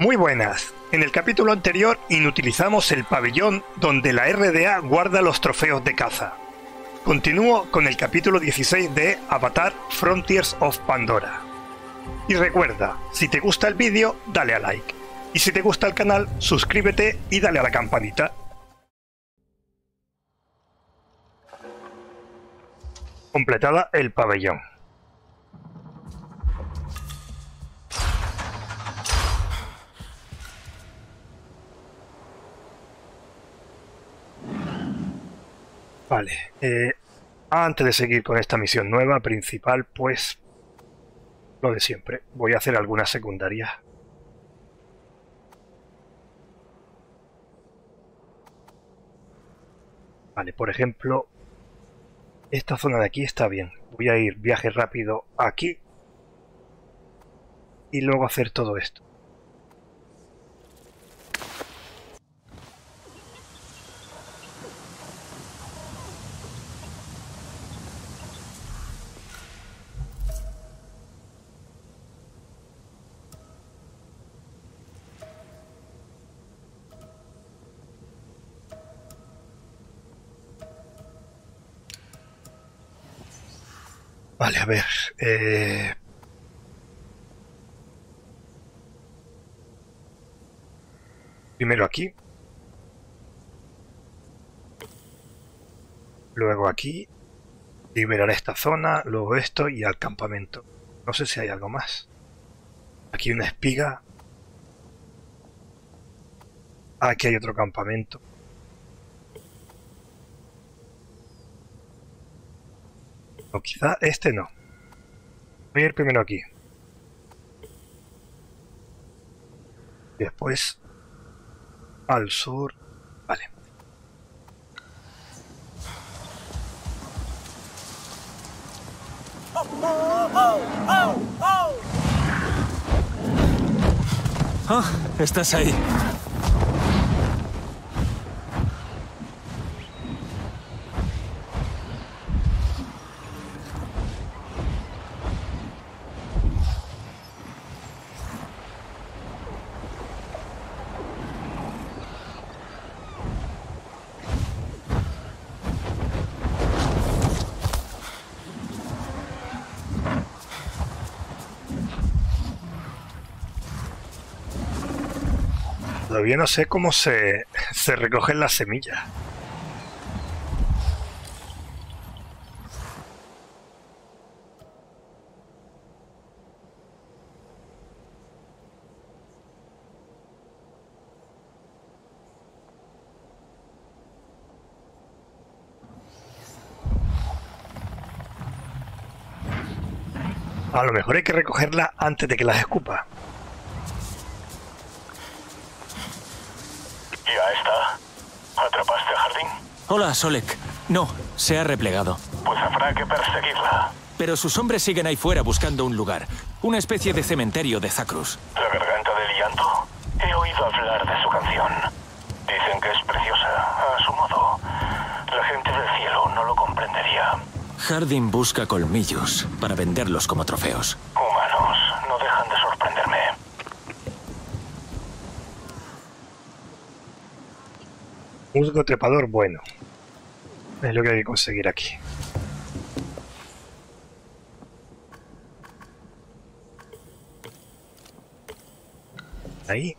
Muy buenas. En el capítulo anterior inutilizamos el pabellón donde la RDA guarda los trofeos de caza. Continúo con el capítulo 16 de Avatar Frontiers of Pandora. Y recuerda, si te gusta el vídeo, dale a like. Y si te gusta el canal, suscríbete y dale a la campanita. Completada el pabellón. Vale. Eh, antes de seguir con esta misión nueva, principal, pues... Lo de siempre. Voy a hacer algunas secundarias. Vale, por ejemplo... Esta zona de aquí está bien. Voy a ir viaje rápido aquí. Y luego hacer todo esto. Vale, a ver. Eh... Primero aquí. Luego aquí. Liberar esta zona, luego esto y al campamento. No sé si hay algo más. Aquí una espiga. Aquí hay otro campamento. O quizá este no. Voy a ir primero aquí. Después al sur. Vale. Ah, estás ahí. Todavía no sé cómo se, se recogen las semillas. A lo mejor hay que recogerla antes de que las escupa. Ya está. ¿Atrapaste a Jardín? Hola, Solek. No, se ha replegado. Pues habrá que perseguirla. Pero sus hombres siguen ahí fuera buscando un lugar. Una especie de cementerio de Zacrus. La garganta del llanto. He oído hablar de su canción. Dicen que es preciosa, a su modo. La gente del cielo no lo comprendería. Harding busca colmillos para venderlos como trofeos. Humanos, no dejan de sorprenderme. Musgo trepador bueno. Es lo que hay que conseguir aquí. Ahí.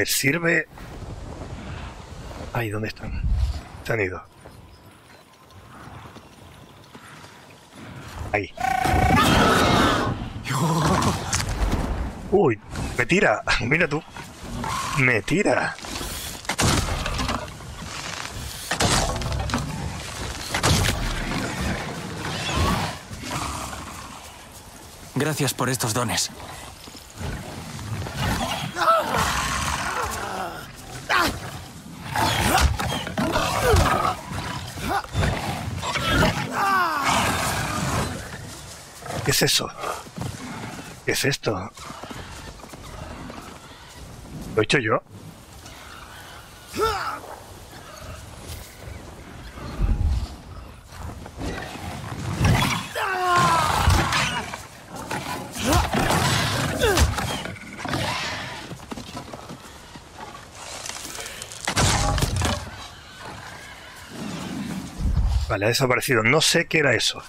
Ver, sirve... Ahí, ¿dónde están? Se han ido. Ahí. Uy, me tira. Mira tú. Me tira. Gracias por estos dones. Es eso? ¿Qué es esto? ¿Lo he hecho yo? Vale, ha desaparecido. No sé qué era eso.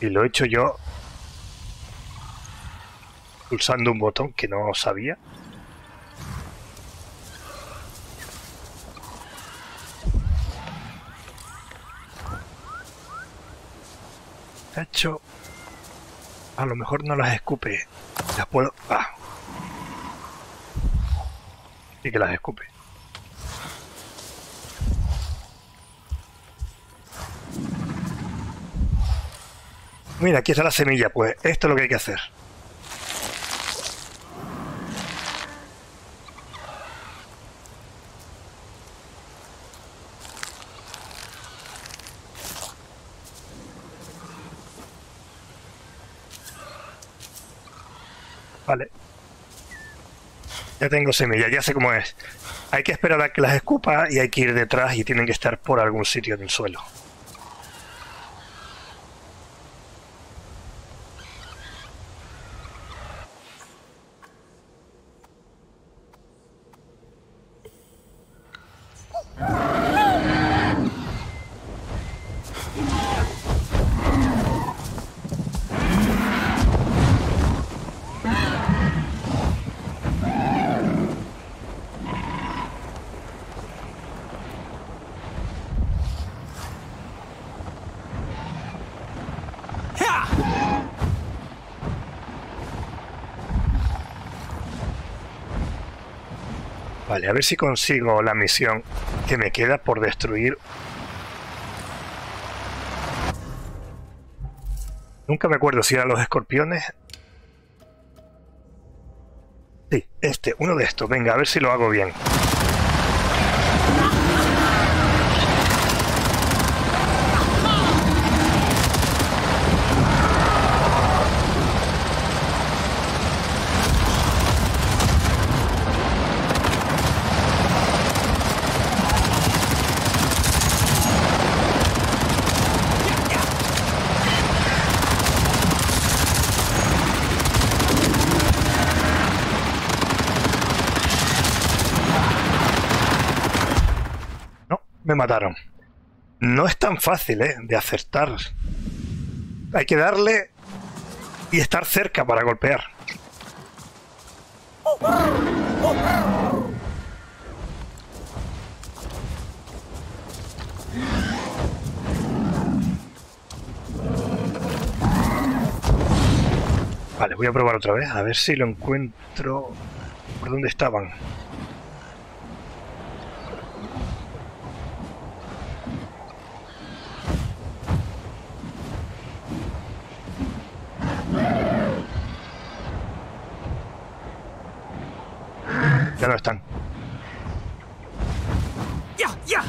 Y lo he hecho yo pulsando un botón que no sabía. Hecho... A lo mejor no las escupe. Las puedo... Ah. Sí que las escupe. Mira, aquí está la semilla, pues esto es lo que hay que hacer. Vale. Ya tengo semilla, ya sé cómo es. Hay que esperar a que las escupa y hay que ir detrás y tienen que estar por algún sitio en el suelo. A ver si consigo la misión que me queda por destruir. Nunca me acuerdo si eran los escorpiones. Sí, este, uno de estos. Venga, a ver si lo hago bien. me No es tan fácil, ¿eh? De acertar. Hay que darle y estar cerca para golpear. Vale, voy a probar otra vez, a ver si lo encuentro... ¿Por dónde estaban? Ya no están. ¡Ya! ¡Ya!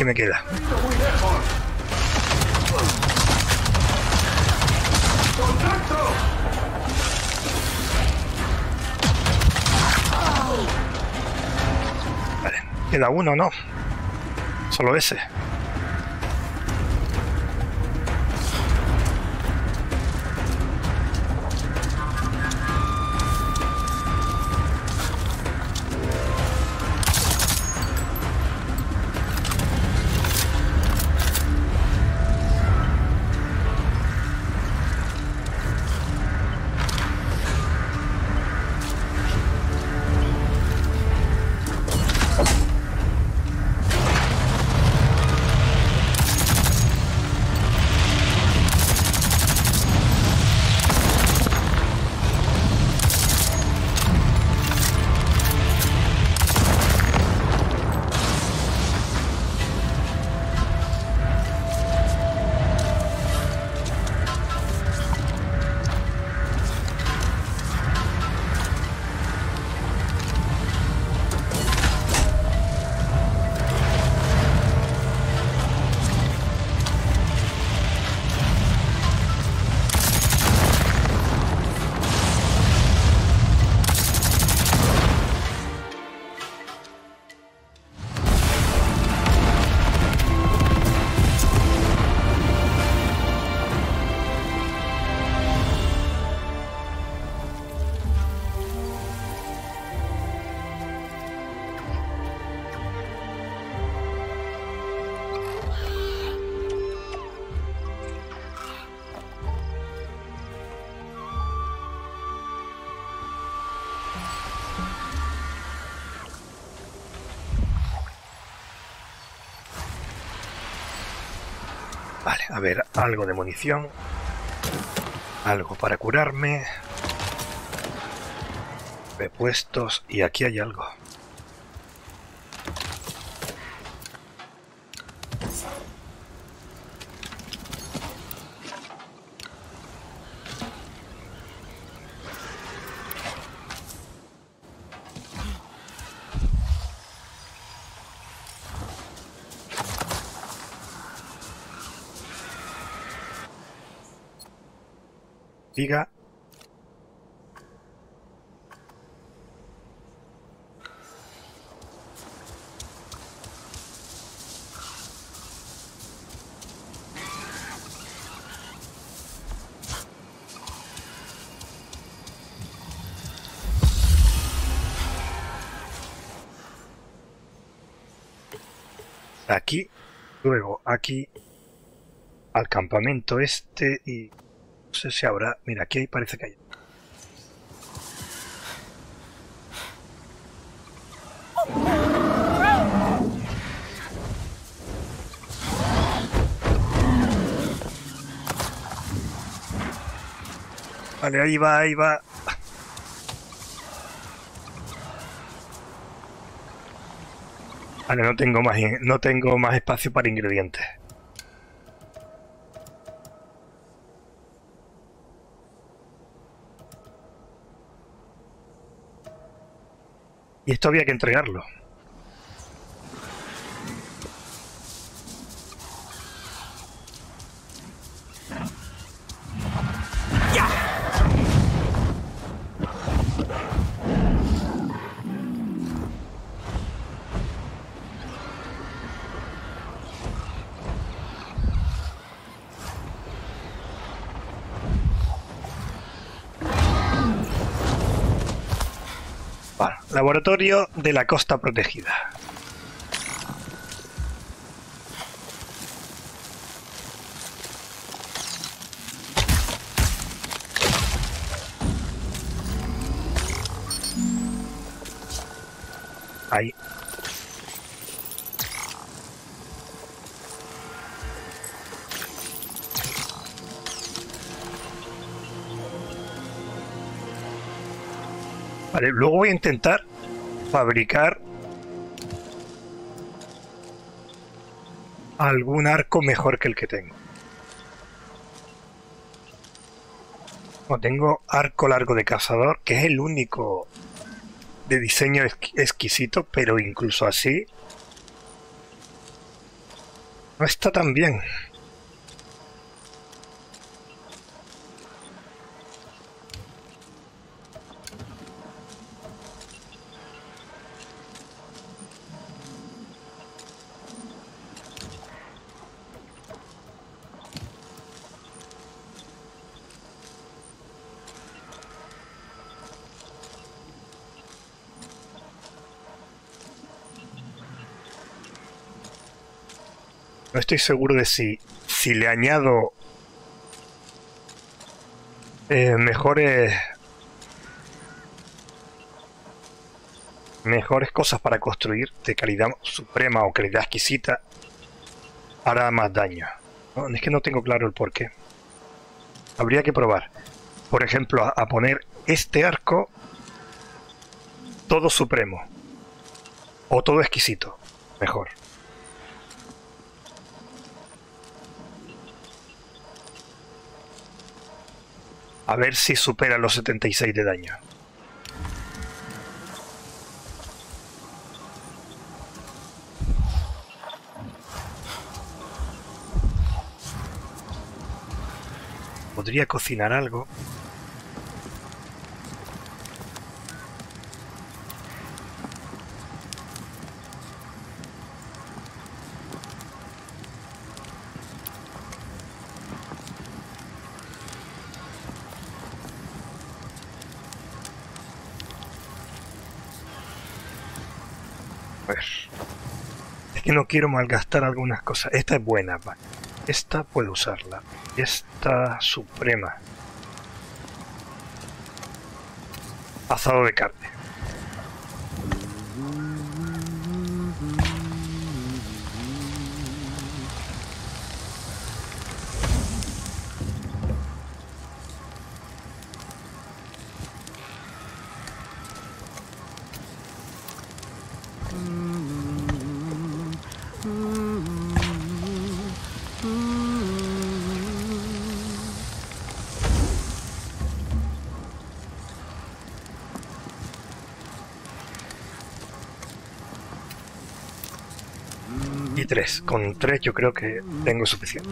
¿Qué me queda? Vale, queda uno, ¿no? Solo ese. Algo de munición. Algo para curarme. Repuestos. Y aquí hay algo. Diga. Aquí, luego aquí al campamento este y no sé si habrá. Mira, aquí parece que hay. Vale, ahí va, ahí va. Vale, no tengo más, no tengo más espacio para ingredientes. Y esto había que entregarlo. Laboratorio de la costa protegida. Ahí. Vale, luego voy a intentar fabricar algún arco mejor que el que tengo. No, tengo arco largo de cazador, que es el único de diseño exquisito, pero incluso así no está tan bien. Estoy seguro de si, si le añado eh, mejores mejores cosas para construir de calidad suprema o calidad exquisita hará más daño. es que no tengo claro el porqué. Habría que probar. Por ejemplo, a poner este arco todo supremo o todo exquisito. Mejor. A ver si supera los 76 de daño. Podría cocinar algo. No quiero malgastar algunas cosas. Esta es buena, Esta puedo usarla. Esta suprema. Asado de carne. Tres. Con tres yo creo que tengo suficiente.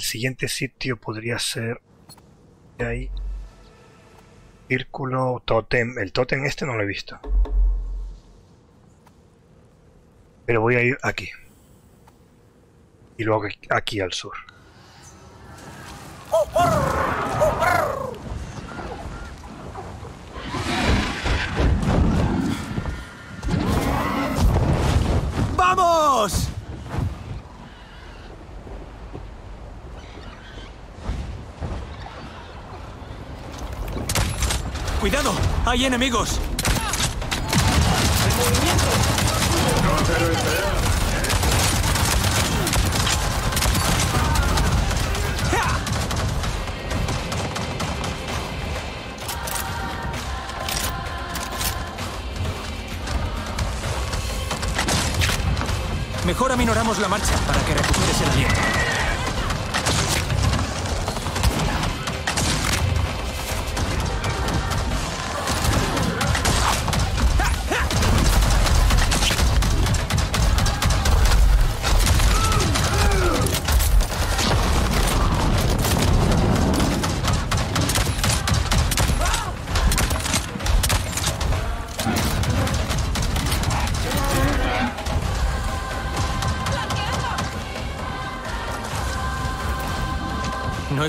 El siguiente sitio podría ser ahí. Círculo, totem. El totem este no lo he visto. Pero voy a ir aquí. Y luego aquí al sur. ¡Cuidado! ¡Hay enemigos! Mejor aminoramos la marcha para que recuperes el aliento.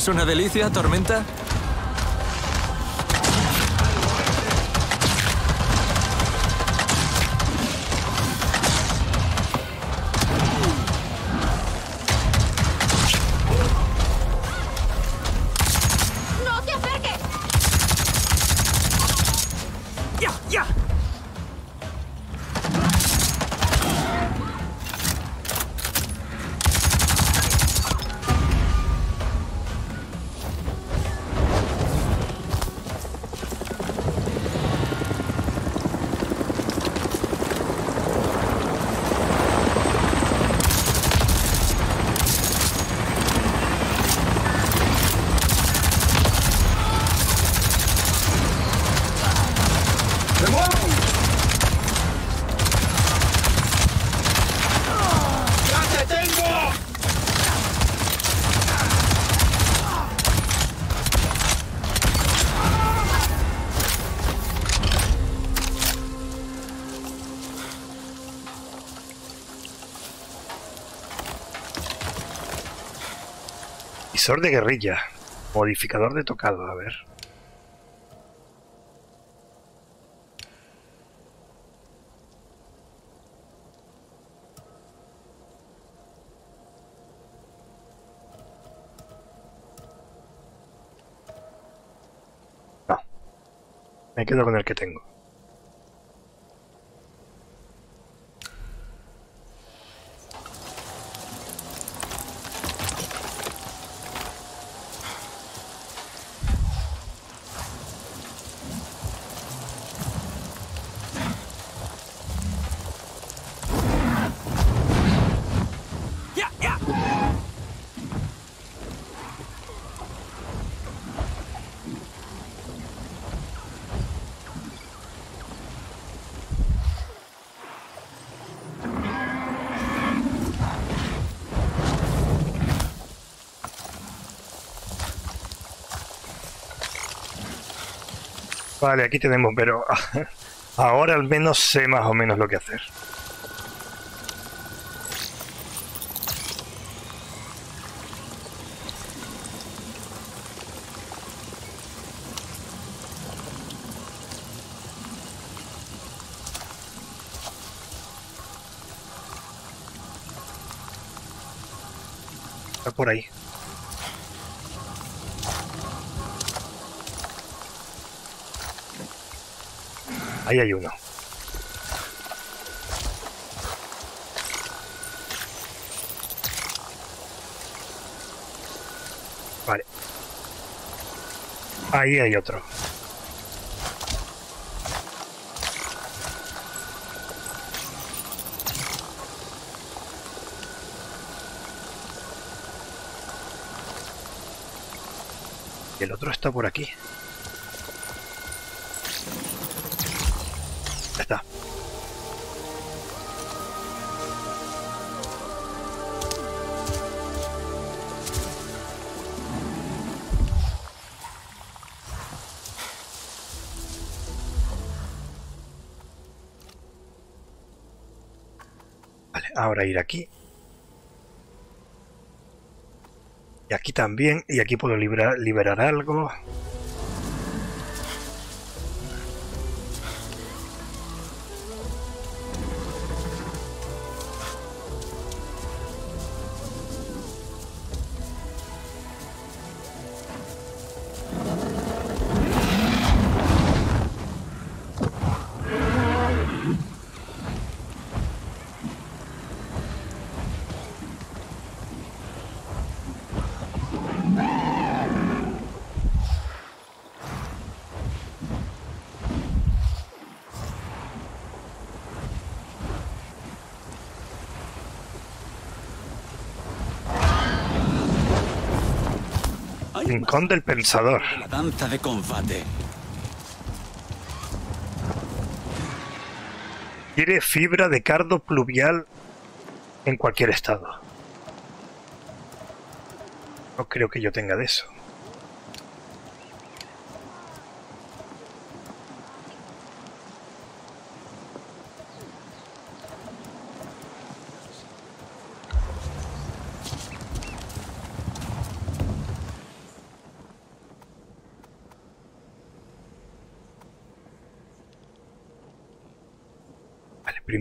Es una delicia, Tormenta? De guerrilla. Modificador de tocado, a ver. No. Me quedo con el que tengo. Vale, aquí tenemos, pero ahora al menos sé más o menos lo que hacer. Está por ahí. Ahí hay uno. Vale. Ahí hay otro. El otro está por aquí. Ir aquí. Y aquí también. Y aquí puedo liberar, liberar algo. Rincón del Pensador. la danza de combate. Quiere fibra de cardo pluvial en cualquier estado. No creo que yo tenga de eso.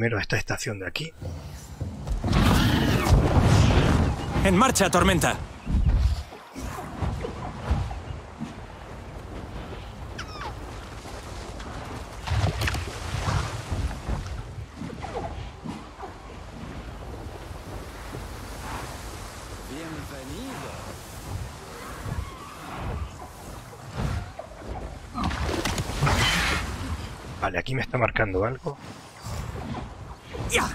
Primero esta estación de aquí. En marcha, tormenta. Vale, aquí me está marcando algo. ¡Ya!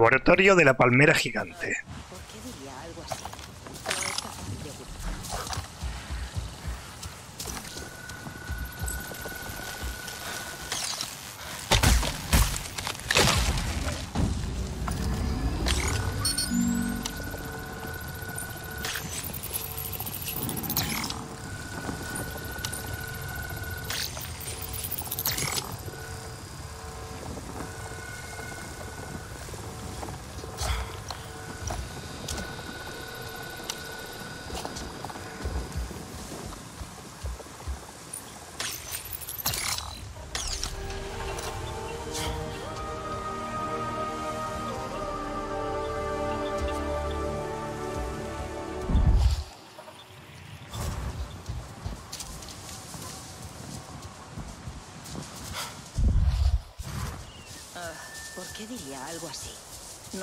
Laboratorio de la palmera gigante.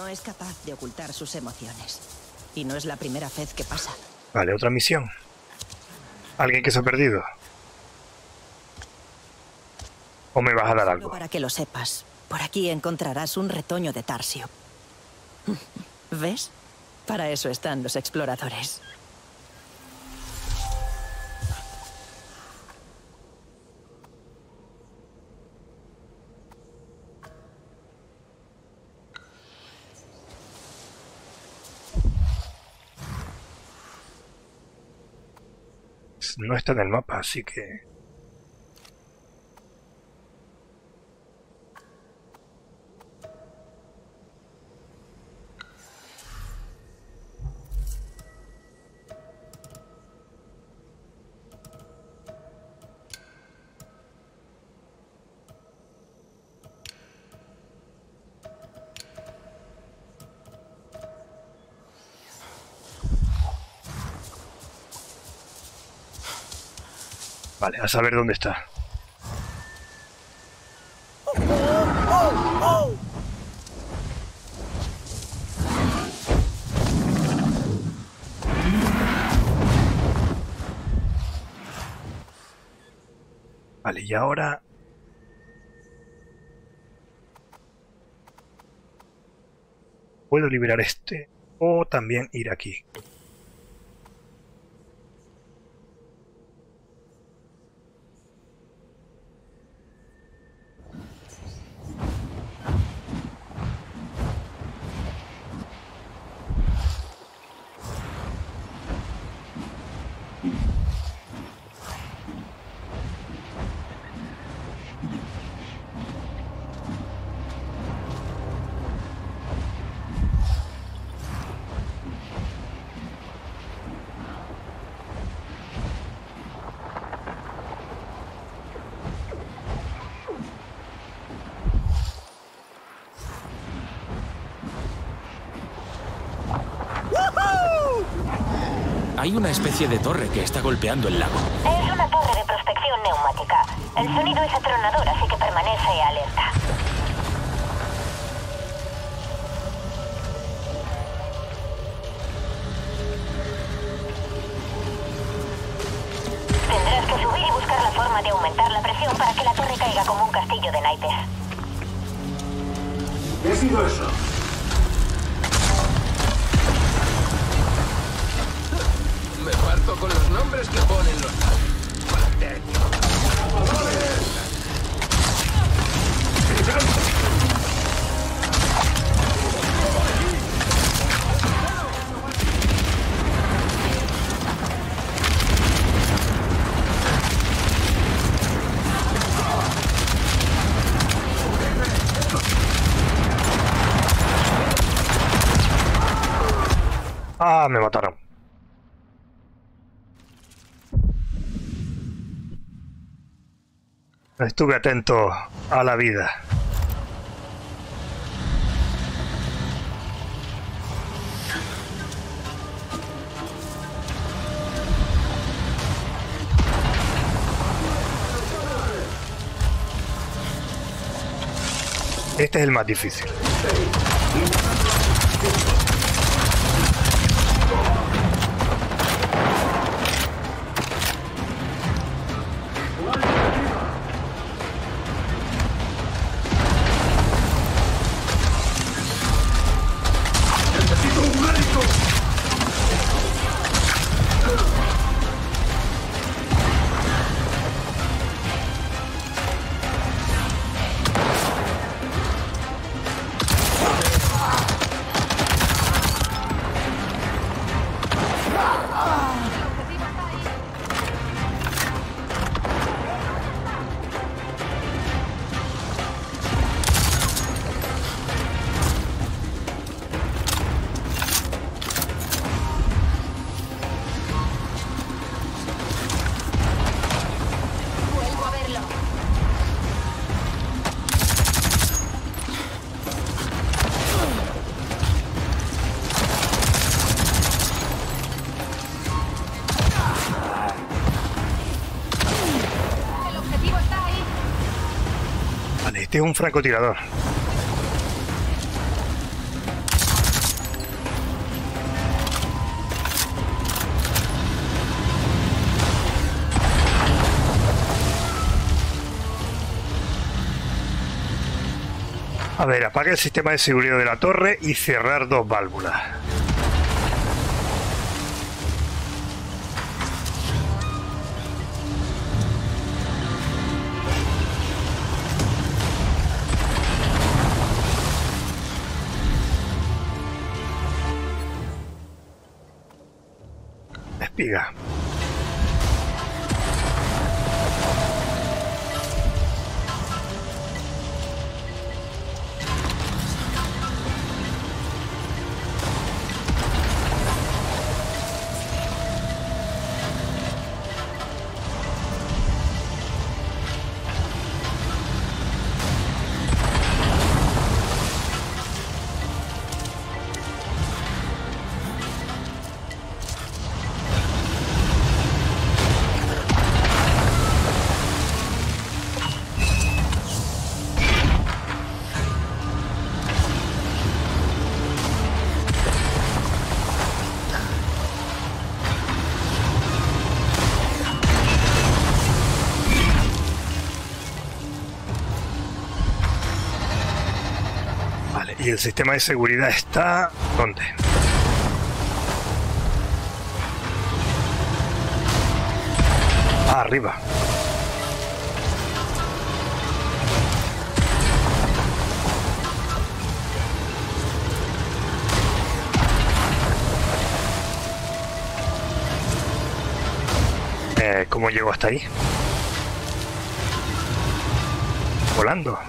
No es capaz de ocultar sus emociones. Y no es la primera vez que pasa. Vale, otra misión. ¿Alguien que se ha perdido? ¿O me vas a dar algo? para que lo sepas, por aquí encontrarás un retoño de Tarsio. ¿Ves? Para eso están los exploradores. Está en el mapa, así que... a saber dónde está. Vale, y ahora... Puedo liberar este o también ir aquí. Una especie de torre que está golpeando el lago. Es una torre de prospección neumática. El sonido es atronador, así que permanece alerta. Tendrás que subir y buscar la forma de aumentar la presión para que la torre caiga como un castillo de naipes. ¿Qué ha sido eso? Estuve atento a la vida. Este es el más difícil. francotirador. A ver, apague el sistema de seguridad de la torre y cerrar dos válvulas. El sistema de seguridad está... ¿Dónde? Arriba. Eh, ¿Cómo llego hasta ahí? Volando.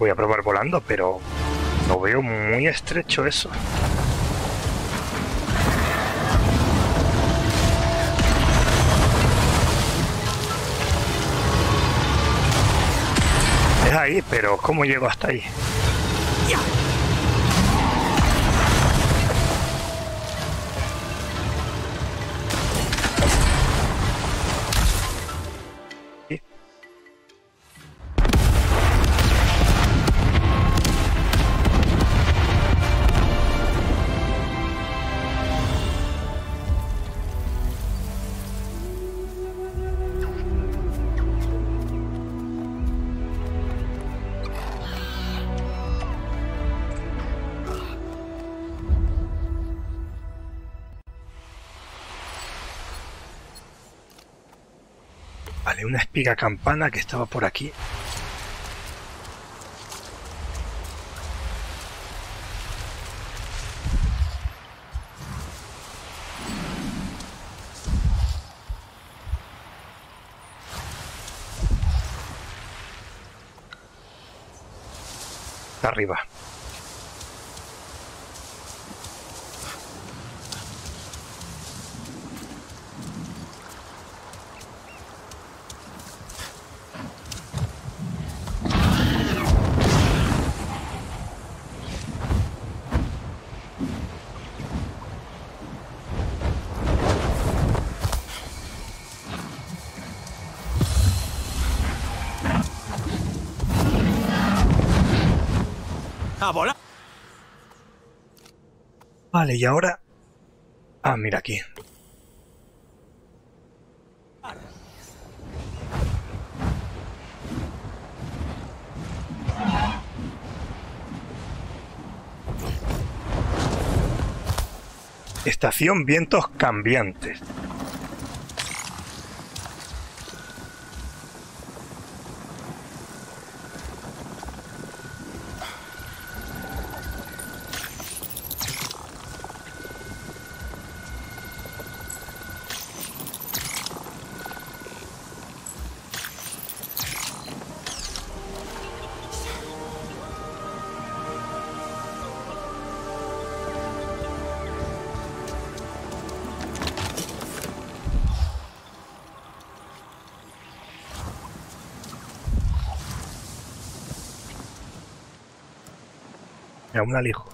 Voy a probar volando, pero lo veo muy estrecho eso. Es ahí, pero ¿cómo llego hasta ahí? Una espiga campana que estaba por aquí. Arriba. Vale, y ahora... Ah, mira aquí. Estación Vientos Cambiantes. Un alijo.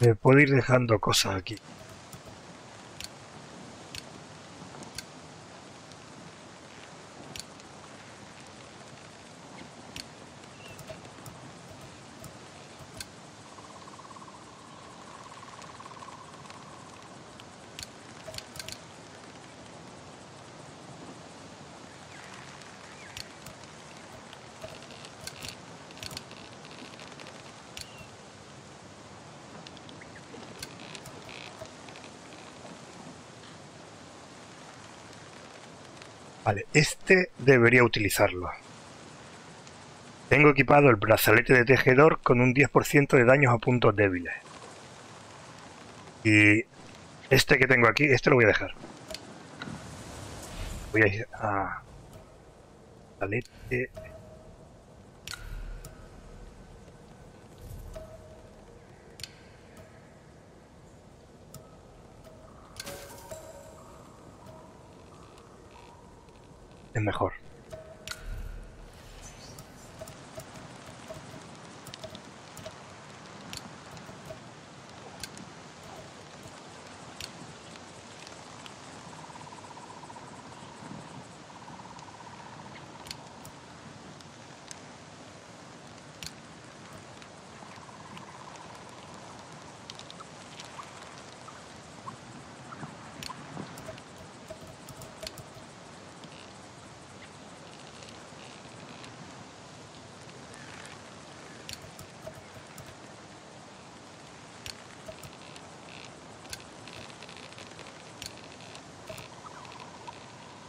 Me puedo ir dejando cosas aquí. Vale, este debería utilizarlo. Tengo equipado el brazalete de tejedor con un 10% de daños a puntos débiles. Y este que tengo aquí, este lo voy a dejar. Voy a ir a... Brazalete... Es mejor.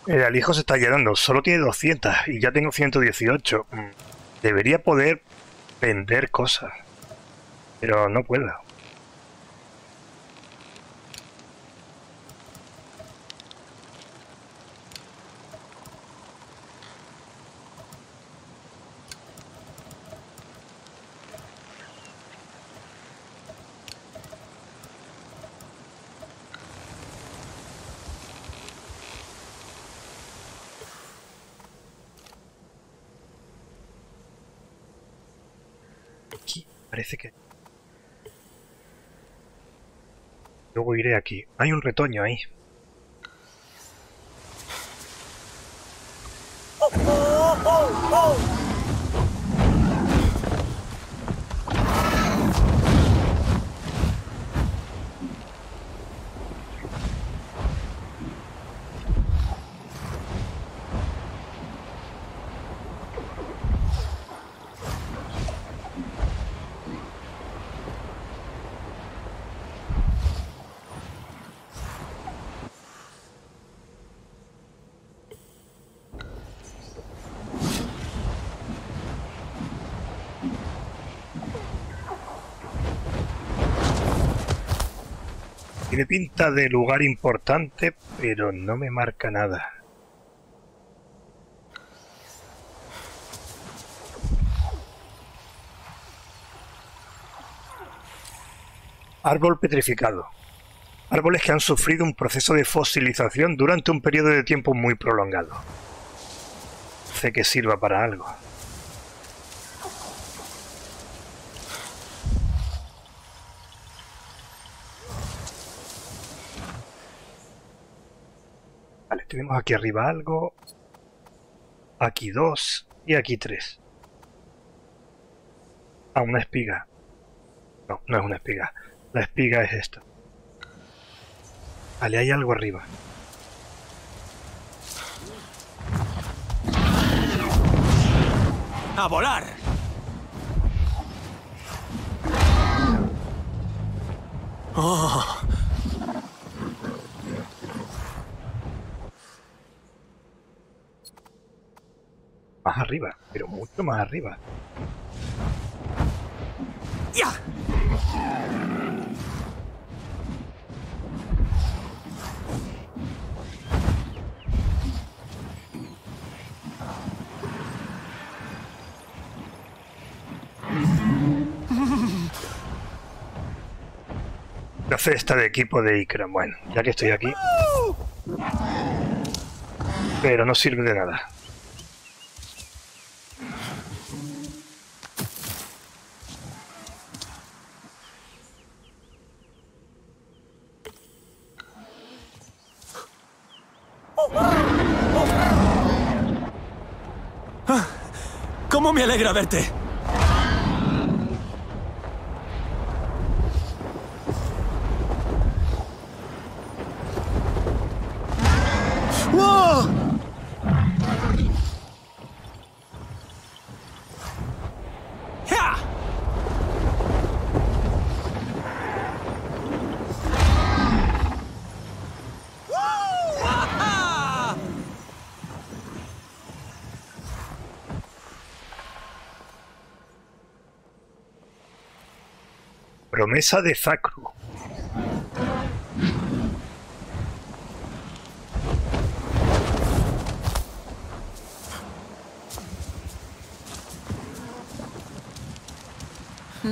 El alijo se está llenando, solo tiene 200 y ya tengo 118. Mm, Debería poder vender cosas, pero no puedo. Aquí, parece que... Aquí. Hay un retoño ahí. Tiene pinta de lugar importante, pero no me marca nada. Árbol petrificado. Árboles que han sufrido un proceso de fosilización durante un periodo de tiempo muy prolongado. Hace que sirva para algo. Vale, tenemos aquí arriba algo. Aquí dos y aquí tres. Ah, una espiga. No, no es una espiga. La espiga es esta. Vale, hay algo arriba. ¡A volar! Oh, Más arriba, pero mucho más arriba. ¡Ya! La cesta de equipo de Ikram. Bueno, ya que estoy aquí. Pero no sirve de nada. Ah, ¿Cómo me alegra verte? Promesa de Zacru.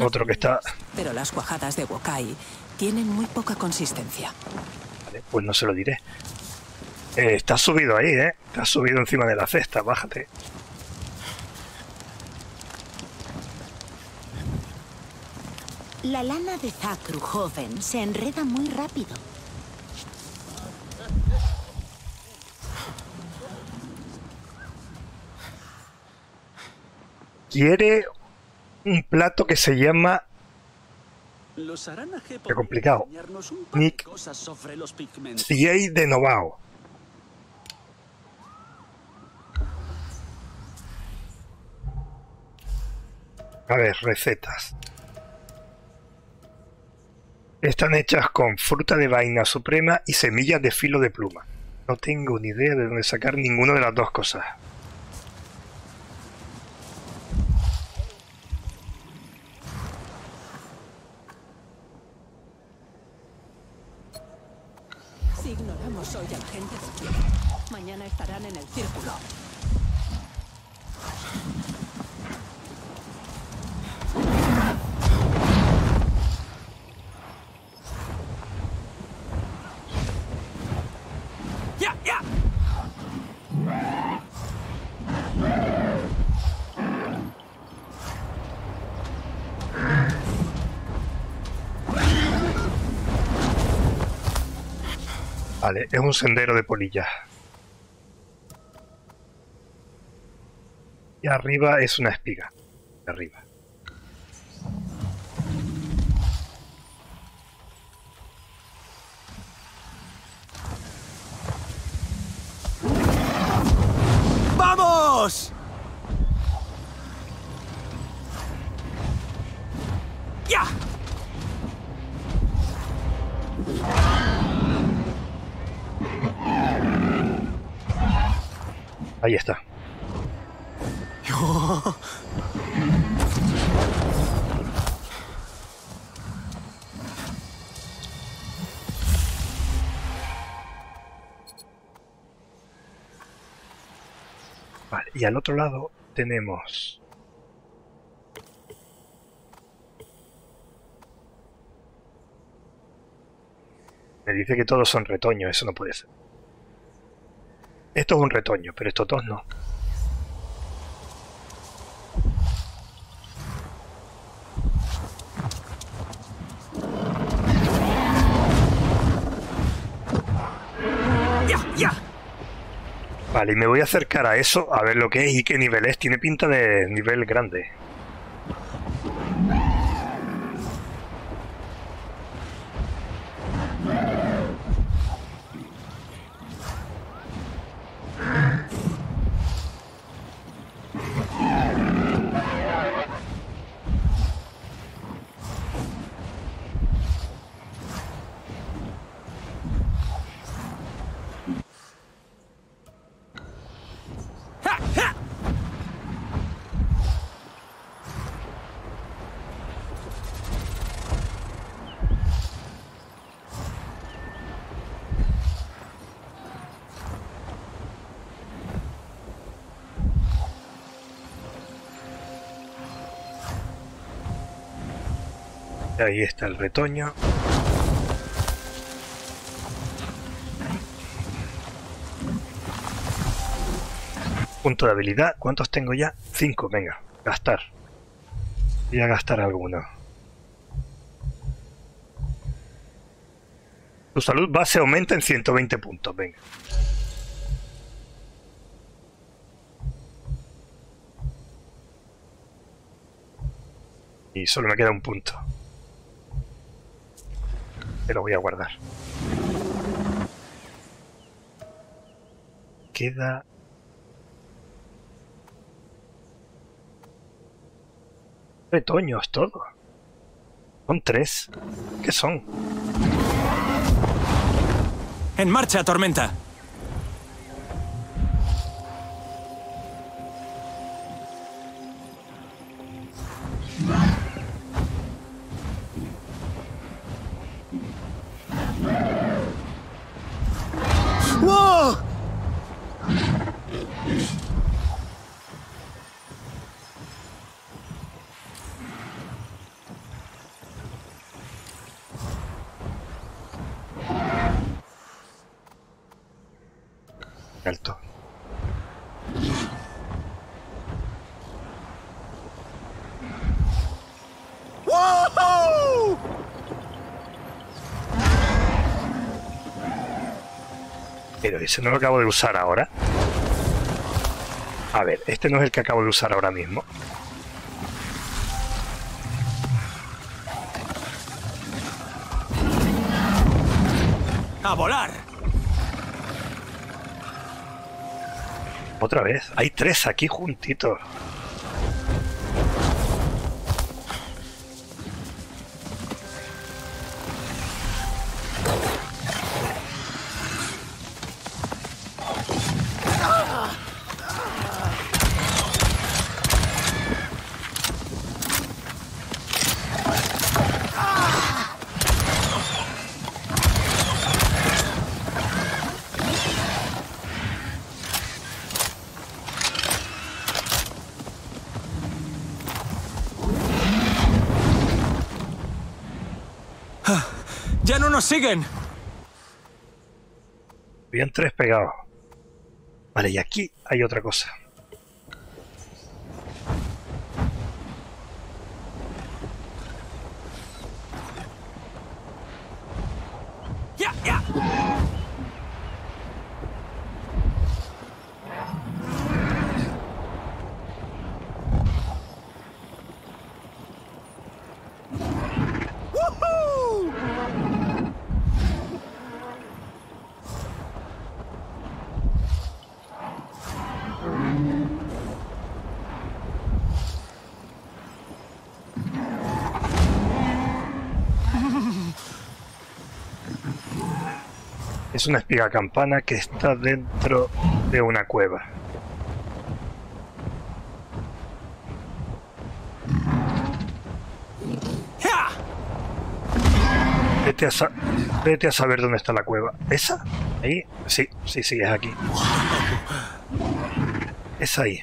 Otro que está... Pero las cuajadas de Wokai tienen muy poca consistencia. Vale, pues no se lo diré. Eh, está subido ahí, ¿eh? Está subido encima de la cesta, bájate. La lana de Zacru joven se enreda muy rápido. Quiere un plato que se llama Los Qué complicado. Nick. cosas sobre los pigmentos. Ciei de Novao. A ver, recetas. Están hechas con fruta de vaina suprema y semillas de filo de pluma. No tengo ni idea de dónde sacar ninguna de las dos cosas. Si ignoramos hoy a la gente del pie, mañana estarán en el círculo. ¡Ya, ya! Vale, es un sendero de polillas. Y arriba es una espiga. Arriba. ¡Vamos! ¡Ya! Ahí está. Y al otro lado tenemos... Me dice que todos son retoños, eso no puede ser. Esto es un retoño, pero estos dos no. ¡Ya, ya! Vale, y me voy a acercar a eso a ver lo que es y qué nivel es. Tiene pinta de nivel grande. ahí está el retoño. Punto de habilidad, ¿cuántos tengo ya? Cinco. venga, gastar. Voy a gastar alguno. Tu salud base aumenta en 120 puntos, venga. Y solo me queda un punto. Te lo voy a guardar. Queda... Retoños todo. Son tres. ¿Qué son? ¡En marcha, tormenta! Ese no lo acabo de usar ahora. A ver, este no es el que acabo de usar ahora mismo. ¡A volar! Otra vez. Hay tres aquí juntitos. ¡Ya no nos siguen! Bien tres pegados. Vale, y aquí hay otra cosa. Una espiga campana que está dentro de una cueva. Vete a, vete a saber dónde está la cueva. ¿Esa? ¿Ahí? Sí, sí, sí, es aquí. Es ahí.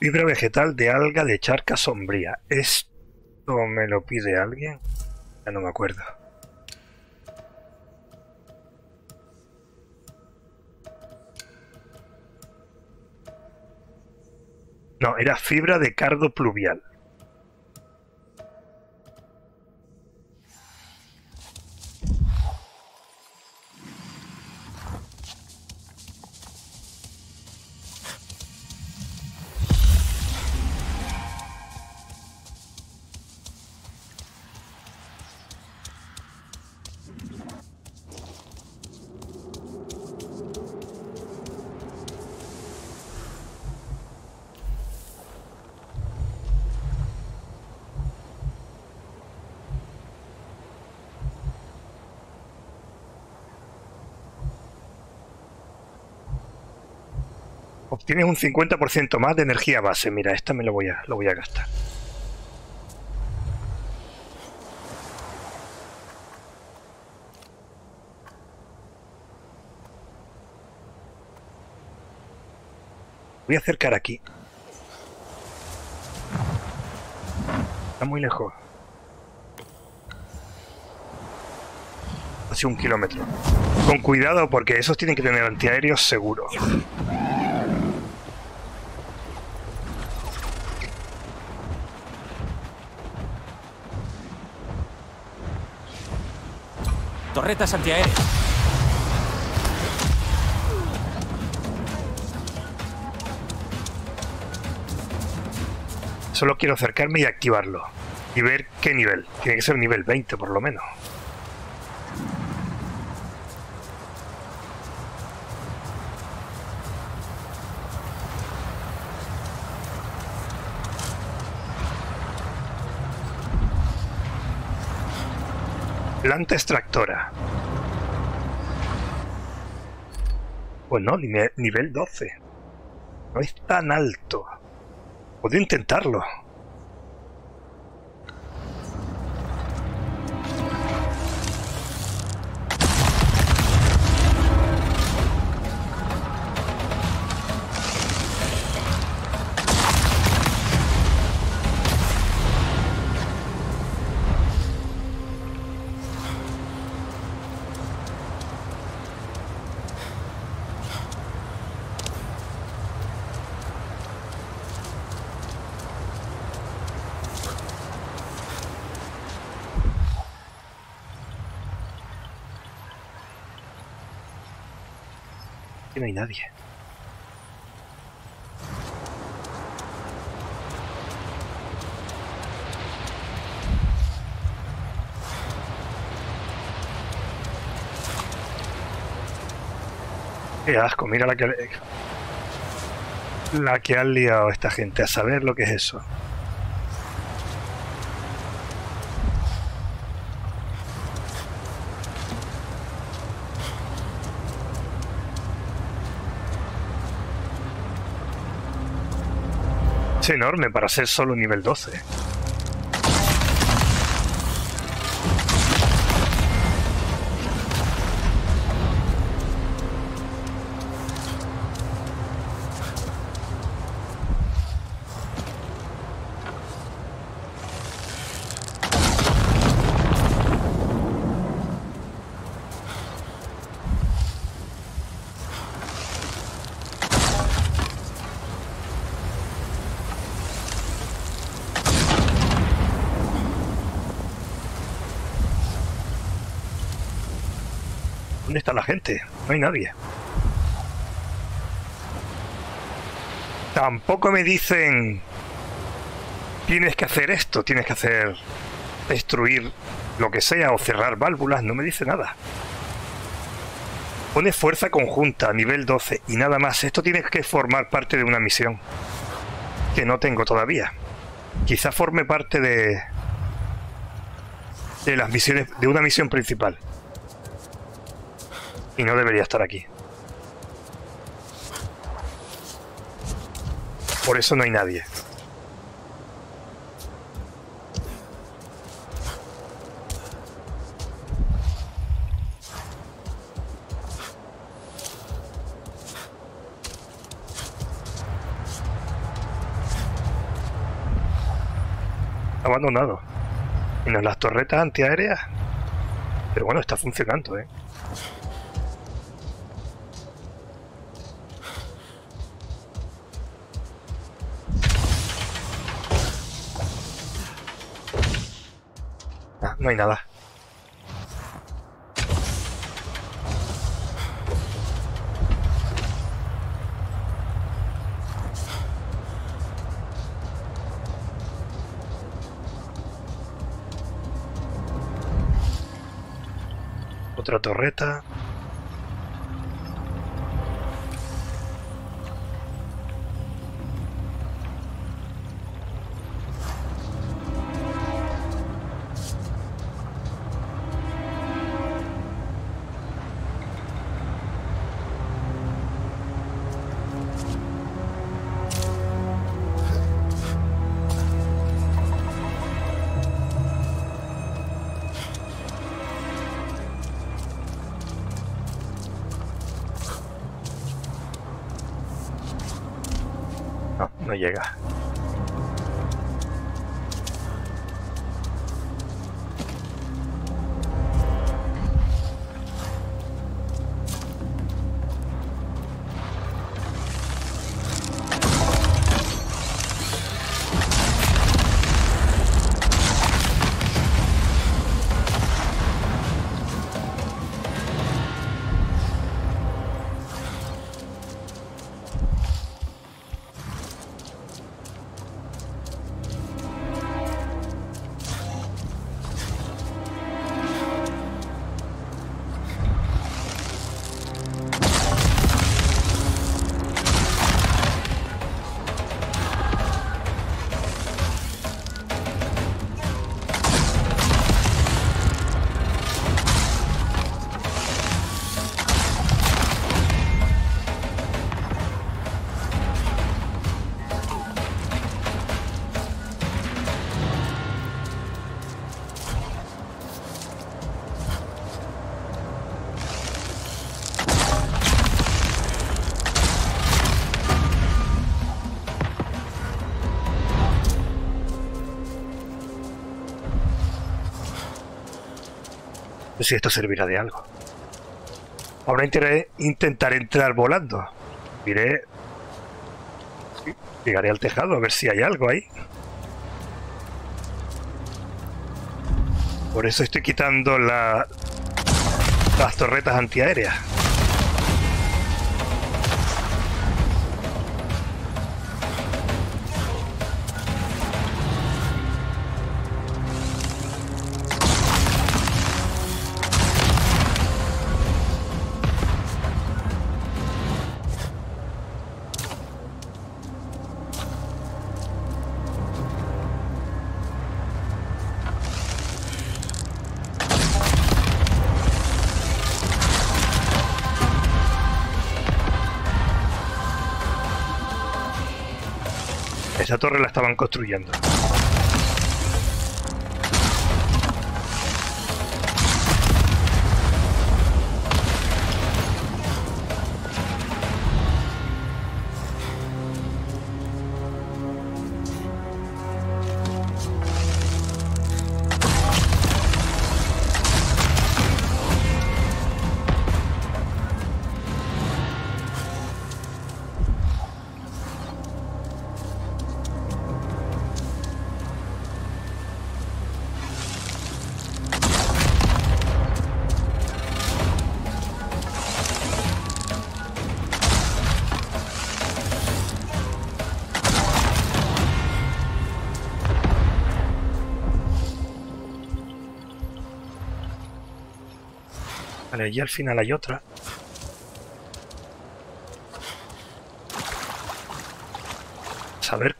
Fibra vegetal de alga de charca sombría. ¿Esto me lo pide alguien? Ya no me acuerdo. No, era fibra de cardo pluvial. Obtienes un 50% más de energía base. Mira, esta me lo voy a, lo voy a gastar. Voy a acercar aquí. Está muy lejos. Casi un kilómetro. Con cuidado porque esos tienen que tener antiaéreos seguro. Solo quiero acercarme y activarlo. Y ver qué nivel. Tiene que ser nivel 20 por lo menos. Planta extractora. No, nive- nivel 12. No es tan alto. Puedo intentarlo. Hay nadie. Qué asco, mira la que la que han liado esta gente a saber lo que es eso. Es enorme para ser solo nivel 12. Gente? No hay nadie. Tampoco me dicen tienes que hacer esto, tienes que hacer destruir lo que sea o cerrar válvulas, no me dice nada. Pone fuerza conjunta, nivel 12 y nada más. Esto tiene que formar parte de una misión que no tengo todavía. Quizá forme parte de de las misiones de una misión principal. Y no debería estar aquí. Por eso no hay nadie. Abandonado. Menos las torretas antiaéreas. Pero bueno, está funcionando, ¿eh? No hay nada. Otra torreta. Sé si esto servirá de algo. Ahora intentaré, entrar volando. Iré... Llegaré al tejado a ver si hay algo ahí. Por eso estoy quitando la, las torretas antiaéreas. Esa torre la estaban construyendo. Allí al final hay otra. A ver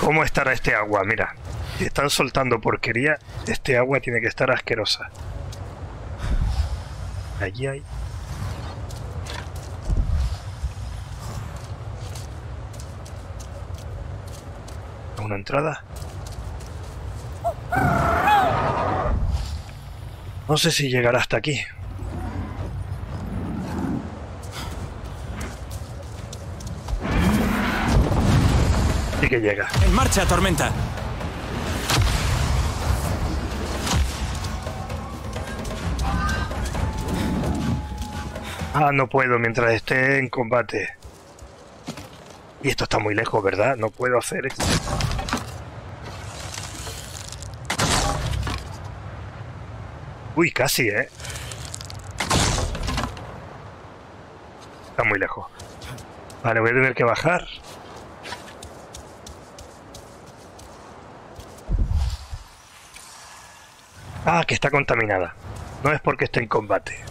cómo estará este agua. Mira, si están soltando porquería, este agua tiene que estar asquerosa. Allí hay... ¿Una entrada? No sé si llegará hasta aquí. Sí que llega. En marcha, tormenta. Ah, no puedo mientras esté en combate. Y esto está muy lejos, ¿verdad? No puedo hacer esto. Uy, casi, ¿eh? Está muy lejos. Vale, voy a tener que bajar. Ah, que está contaminada. No es porque esté en combate.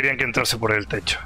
Querían que entrase por el techo.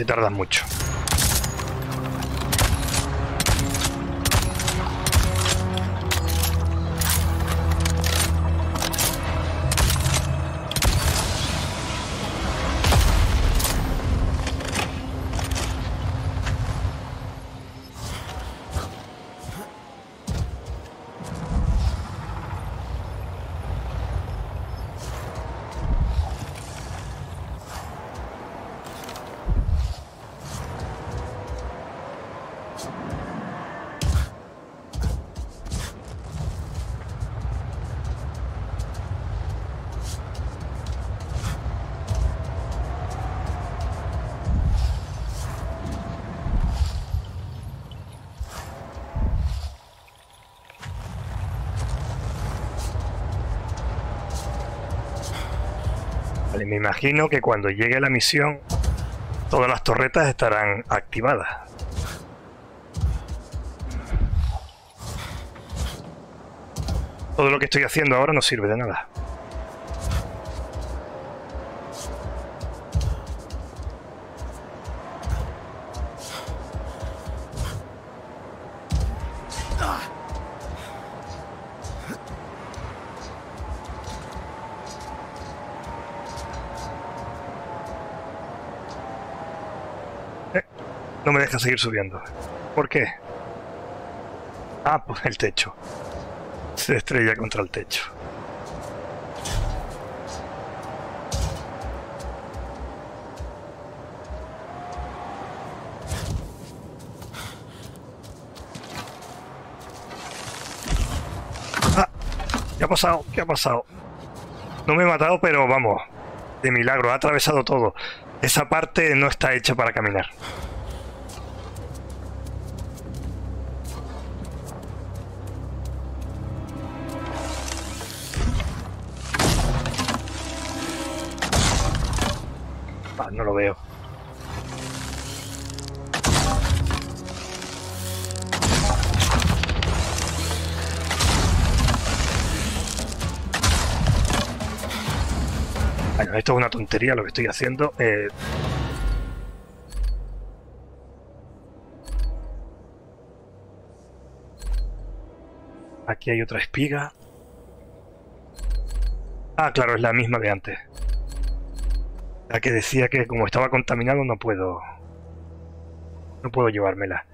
Así tardan mucho. Me imagino que cuando llegue la misión todas las torretas estarán activadas. Todo lo que estoy haciendo ahora no sirve de nada. Seguir subiendo. ¿Por qué? Ah, pues el techo. Se estrella contra el techo. Ah, ¿qué ha pasado? ¿Qué ha pasado? No me he matado, pero vamos, de milagro, ha atravesado todo. Esa parte no está hecha para caminar. No lo veo. Esto es una tontería lo que estoy haciendo. eh. Aquí hay otra espiga. Ah, claro, es la misma de antes. La que decía que como estaba contaminado no puedo... No puedo llevármela.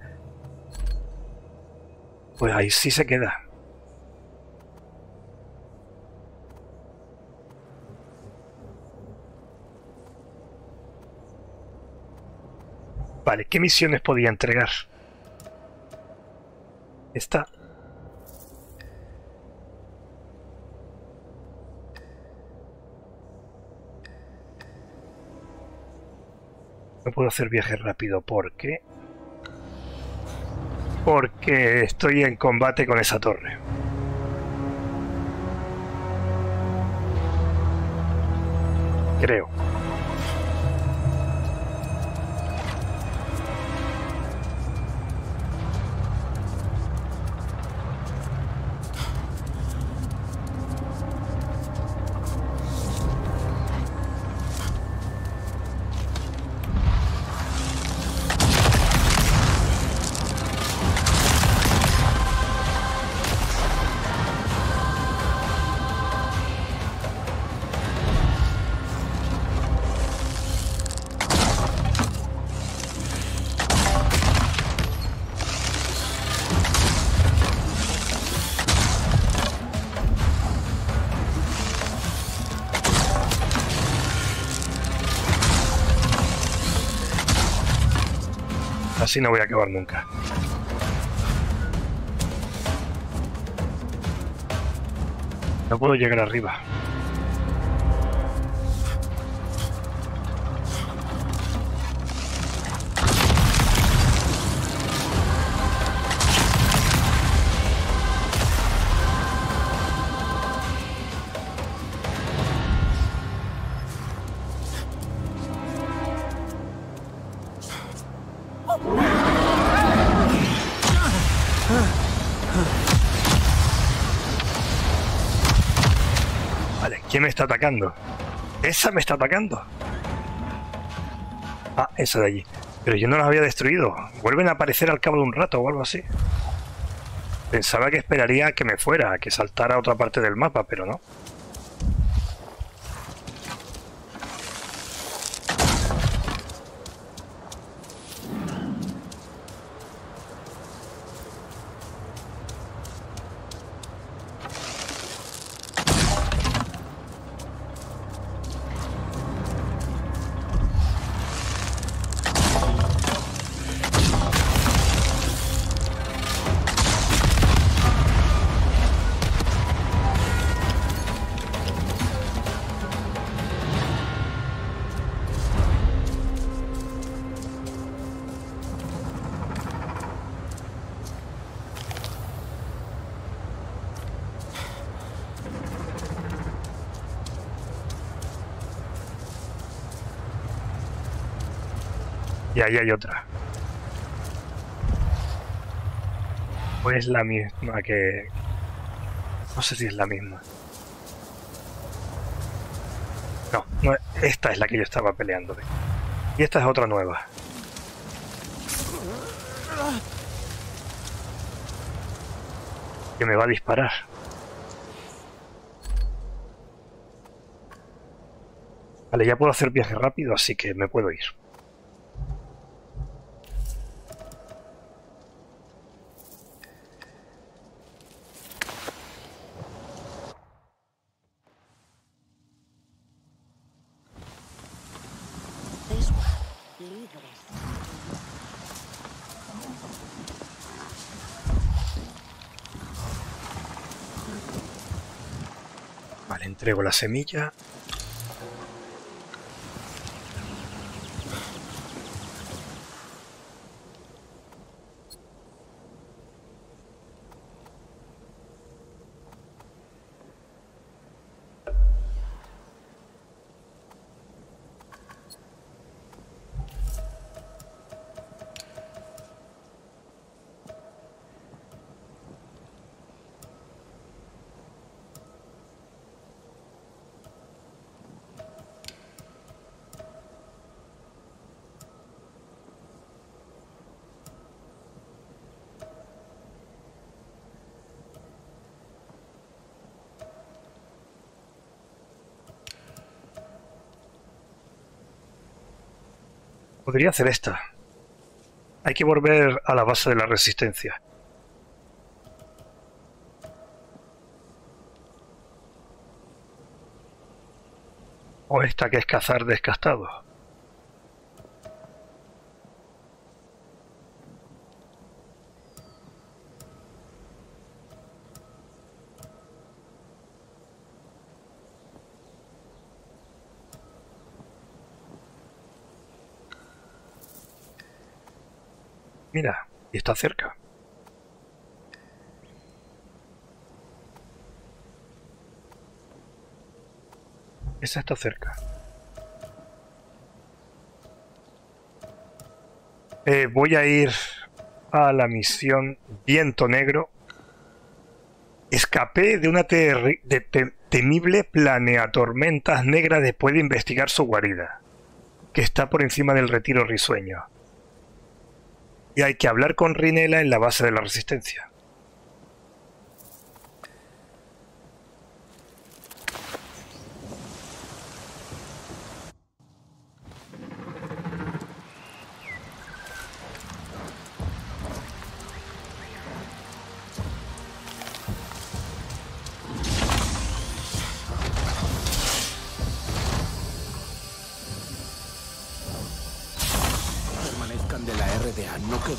Pues ahí sí se queda. Vale, ¿qué misiones podía entregar? Esta. No puedo hacer viaje rápido porque... Porque estoy en combate con esa torre. Creo. Así no voy a acabar nunca. No puedo llegar arriba. Está atacando? ¿Esa me está atacando? Ah, esa de allí. Pero yo no las había destruido. Vuelven a aparecer al cabo de un rato o algo así. Pensaba que esperaría que me fuera, a que saltara a otra parte del mapa, pero no. Ahí hay otra. O es la misma que... No sé si es la misma. No, no, esta es la que yo estaba peleando. Y esta es otra nueva. Que me va a disparar. Vale, ya puedo hacer viaje rápido, así que me puedo ir. Vale, entrego la semilla. Podría hacer esta. Hay que volver a la base de la resistencia. O esta que es cazar descastado. Mira, y está cerca. Esa está cerca. Eh, voy a ir a la misión Viento Negro. Escapé de una de te- temible planeatormentas negra después de investigar su guarida, que está por encima del retiro risueño y hay que hablar con Rinela en la base de la resistencia.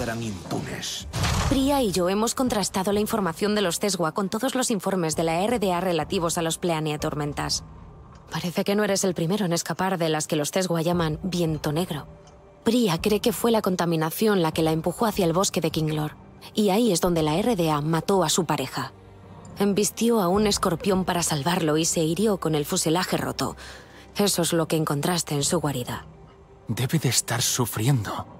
Quedarán impunes. Priya y yo hemos contrastado la información de los Tesgua con todos los informes de la RDA relativos a los Pleania Tormentas. Parece que no eres el primero en escapar de las que los Tesgua llaman viento negro. Priya cree que fue la contaminación la que la empujó hacia el bosque de Kinglor, y ahí es donde la RDA mató a su pareja. Embistió a un escorpión para salvarlo y se hirió con el fuselaje roto. Eso es lo que encontraste en su guarida. Debe de estar sufriendo.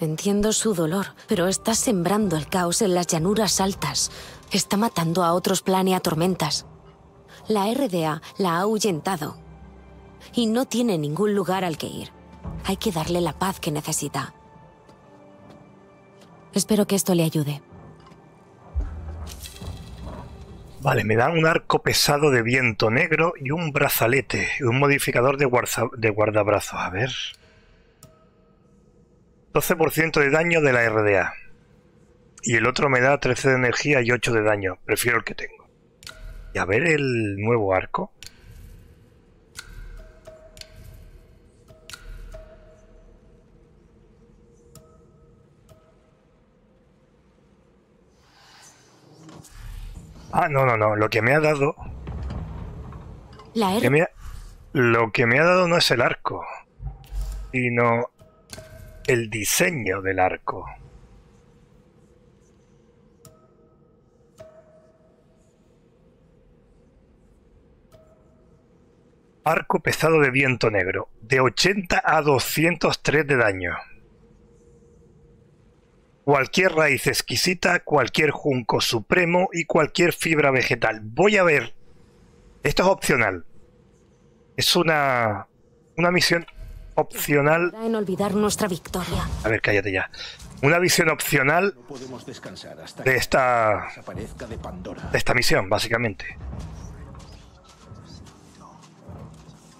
Entiendo su dolor, pero está sembrando el caos en las llanuras altas. Está matando a otros planea tormentas. La RDA la ha ahuyentado. Y no tiene ningún lugar al que ir. hay que darle la paz que necesita. Espero que esto le ayude. Vale, me dan un arco pesado de viento negro y un brazalete, un modificador de, guarda. A ver. 12% de daño de la RDA. Y el otro me da 13 de energía y 8 de daño. Prefiero el que tengo. Y a ver el nuevo arco. Ah, no, no, no. Lo que me ha dado. La que R me ha- Lo que me ha dado no es el arco, sino el diseño del arco. Arco pesado de viento negro, de 80 a 203 de daño. Cualquier raíz exquisita, cualquier junco supremo y cualquier fibra vegetal. Voy a ver. Esto es opcional. Es una, una misión opcional. en olvidar nuestra victoria. A ver, cállate ya. Una visión opcional No podemos descansar hasta de esta, de Pandora. de esta misión, básicamente.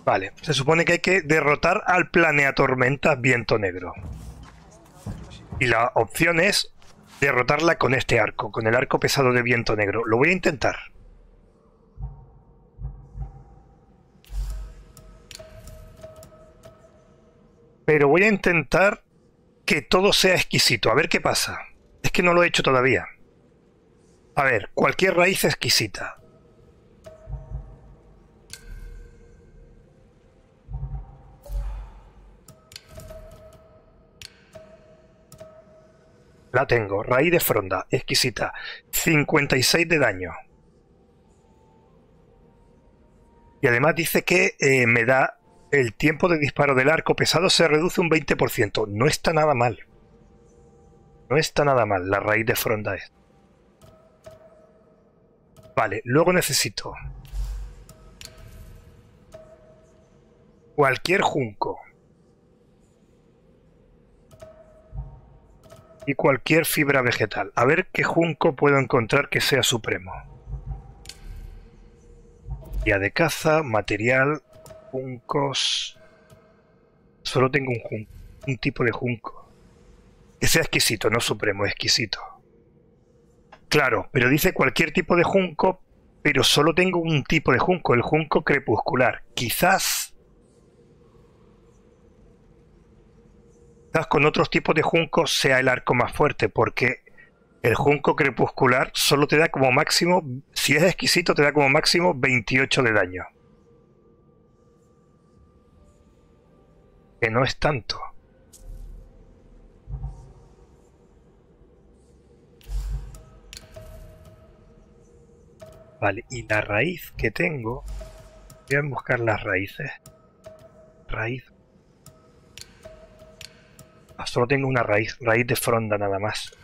Vale, se supone que hay que derrotar al planeatormentas viento negro. Y la opción es derrotarla con este arco, con el arco pesado de viento negro. Lo voy a intentar. Pero voy a intentar que todo sea exquisito. A ver qué pasa. Es que no lo he hecho todavía. A ver, cualquier raíz exquisita. La tengo. Raíz de fronda. Exquisita. 56 de daño. Y además dice que eh, me da el tiempo de disparo del arco pesado se reduce un 20%. No está nada mal. No está nada mal la raíz de fronda es. Vale, luego necesito cualquier junco y cualquier fibra vegetal. A ver qué junco puedo encontrar que sea supremo. Guía de caza, material, juncos. Solo tengo un, un tipo de junco. Que sea exquisito, no supremo, exquisito. Claro, pero dice cualquier tipo de junco, pero solo tengo un tipo de junco, el junco crepuscular. Quizás... Quizás con otros tipos de juncos sea el arco más fuerte, porque el junco crepuscular solo te da como máximo, si es exquisito, te da como máximo 28 de daño. Que no es tanto. Vale, y la raíz que tengo. Voy a buscar las raíces. Raíz. Ah, solo tengo una raíz, raíz de fronda nada más.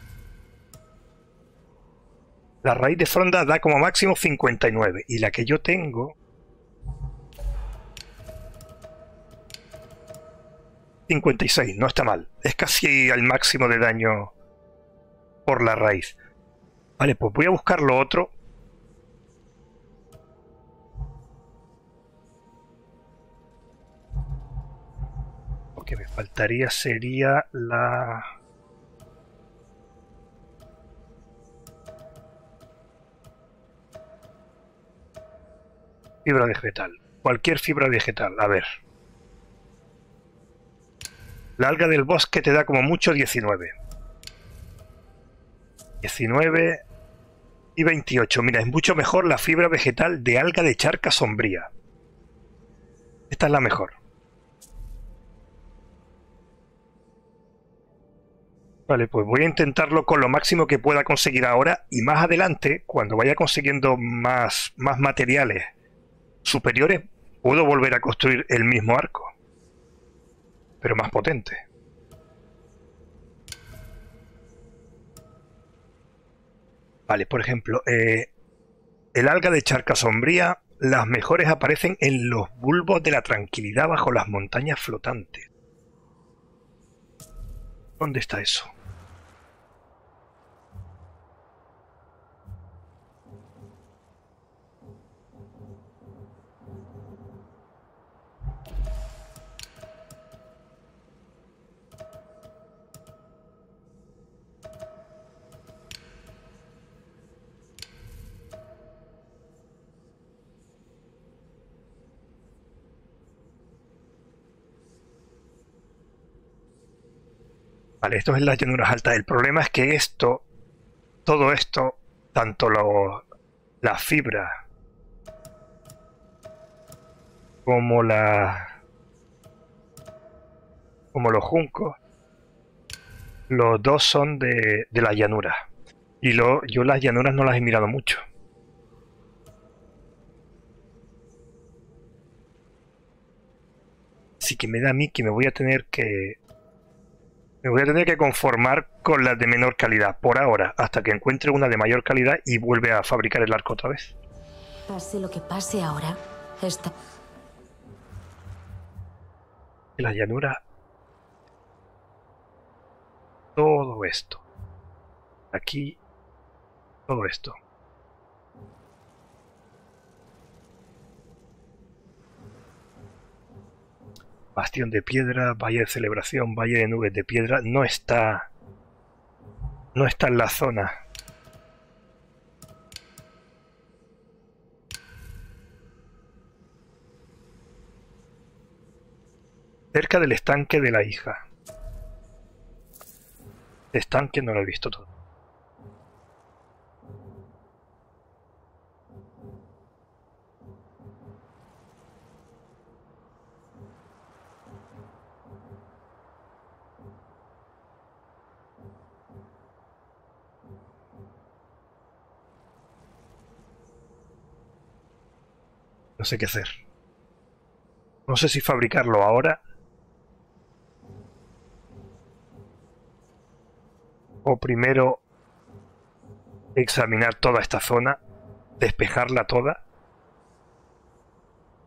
La raíz de fronda da como máximo 59 y la que yo tengo 56, no está mal. Es casi al máximo de daño por la raíz. Vale, pues voy a buscar lo otro. Lo que me faltaría sería la... Fibra vegetal. Cualquier fibra vegetal. A ver. La alga del bosque te da como mucho 19. 19 y 28. Mira, es mucho mejor la fibra vegetal de alga de charca sombría. Esta es la mejor. Vale, pues voy a intentarlo con lo máximo que pueda conseguir ahora y más adelante, cuando vaya consiguiendo más, más materiales superiores, puedo volver a construir el mismo arco, pero más potente. Vale, por ejemplo, eh, el alga de charca sombría, las mejores aparecen en los bulbos de la tranquilidad bajo las montañas flotantes. ¿Dónde está eso? Vale, esto es las llanuras altas. El problema es que esto, todo esto, tanto la fibra como la como los juncos, los dos son de, de las llanuras. Y lo, yo las llanuras no las he mirado mucho. Así que me da a mí que me voy a tener que me voy a tener que conformar con las de menor calidad por ahora, hasta que encuentre una de mayor calidad y vuelve a fabricar el arco otra vez. Pase lo que pase ahora, esta... La llanura... Todo esto. Aquí... Todo esto. Bastión de piedra, valle de celebración, valle de nubes de piedra, no está. No está en la zona. Cerca del estanque de la hija. Estanque no lo he visto todo. No sé qué hacer. No sé si fabricarlo ahora. O primero examinar toda esta zona, despejarla toda,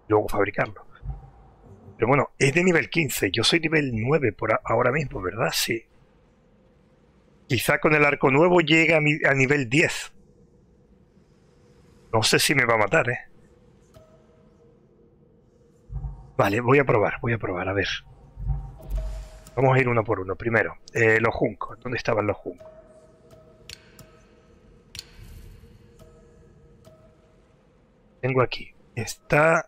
y luego fabricarlo. Pero bueno, es de nivel 15, yo soy nivel 9 por ahora mismo, ¿verdad? Sí. Quizá con el arco nuevo llegue a, a nivel 10. No sé si me va a matar, ¿eh? Vale, voy a probar, voy a probar, a ver. Vamos a ir uno por uno. Primero, eh, los juncos. ¿Dónde estaban los juncos? Tengo aquí. Está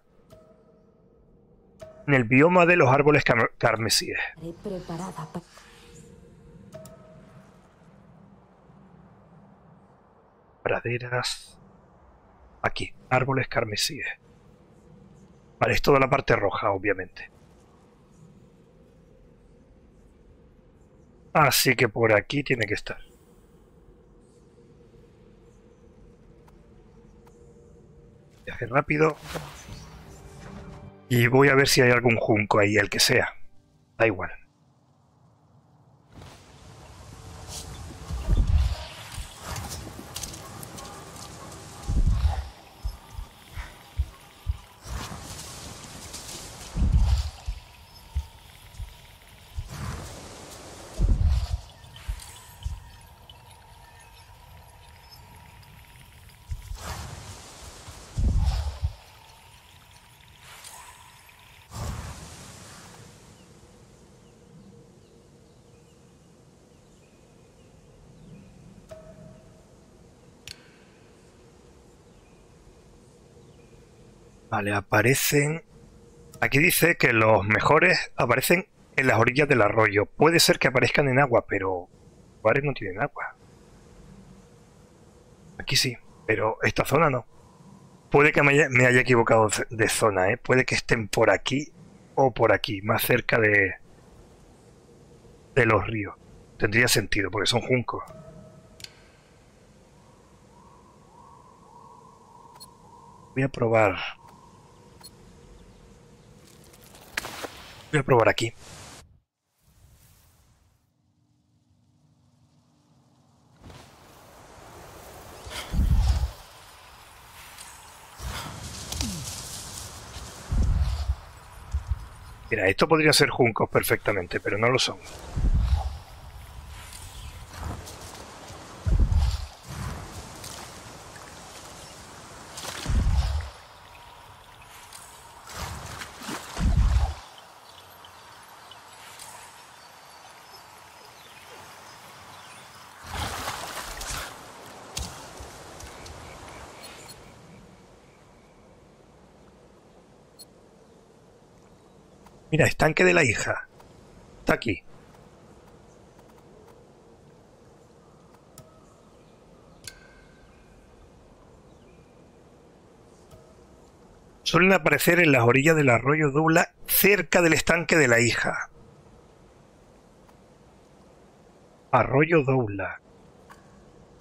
en el bioma de los árboles carmesíes. Praderas. Aquí, árboles carmesíes. Vale, es toda la parte roja, obviamente. Así que por aquí tiene que estar. Viaje rápido. Y voy a ver si hay algún junco ahí, el que sea. Da igual. Vale, aparecen... Aquí dice que los mejores aparecen en las orillas del arroyo. Puede ser que aparezcan en agua, pero... Lugares no tienen agua. Aquí sí, pero esta zona no. Puede que me haya, equivocado de zona, ¿eh? Puede que estén por aquí o por aquí, más cerca de... de los ríos. Tendría sentido, porque son juncos. Voy a probar Voy a probar aquí. Mira, esto podría ser juncos perfectamente, pero no lo son. Estanque de la hija. Está aquí. Suelen aparecer en las orillas del arroyo Dula, cerca del estanque de la hija. Arroyo Doula.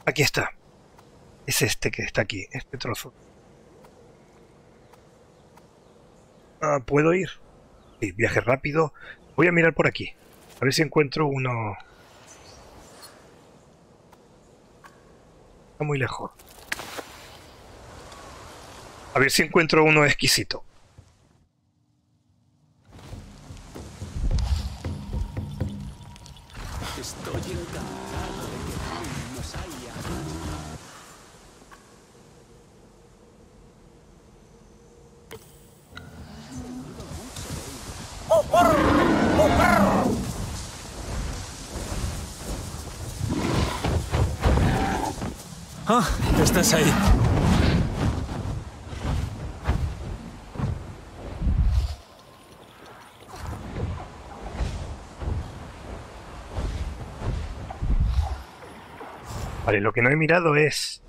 Aquí está. Es este que está aquí, este trozo. Ah, ¿Puedo ir? Viaje rápido. Voy a mirar por aquí. A ver si encuentro uno... Está muy lejos. A ver si encuentro uno exquisito. Estoy encantado de que Ram nos haya... Ah, estás ahí. Vale, lo que no he mirado es...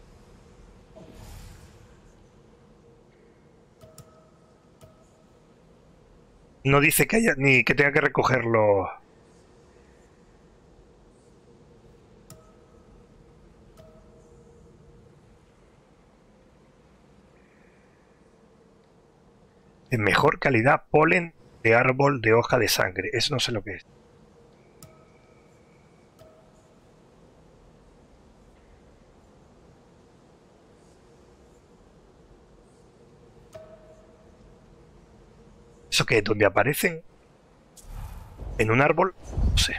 No dice que haya ni que tenga que recogerlo. De mejor calidad, polen de árbol de hoja de sangre. Eso no sé lo que es. ¿Eso qué? ¿Donde aparecen? ¿En un árbol? No sé.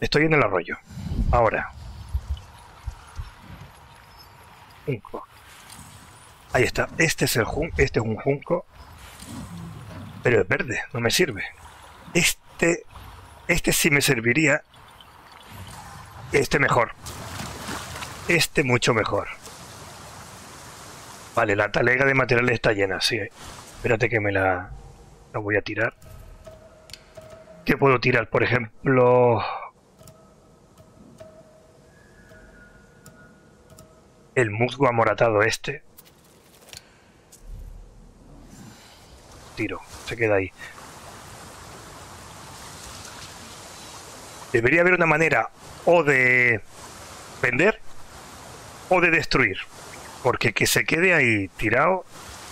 Estoy en el arroyo. Ahora. Junco. Ahí está. Este es el este es un junco. Pero es verde, no me sirve. Este este sí me serviría. Este mejor. Este mucho mejor. Vale, la talega de materiales está llena, sí. Espérate que me la, la voy a tirar. ¿Qué puedo tirar? Por ejemplo... El musgo amoratado este. Tiro, se queda ahí. Debería haber una manera o de vender o de destruir. Porque que se quede ahí tirado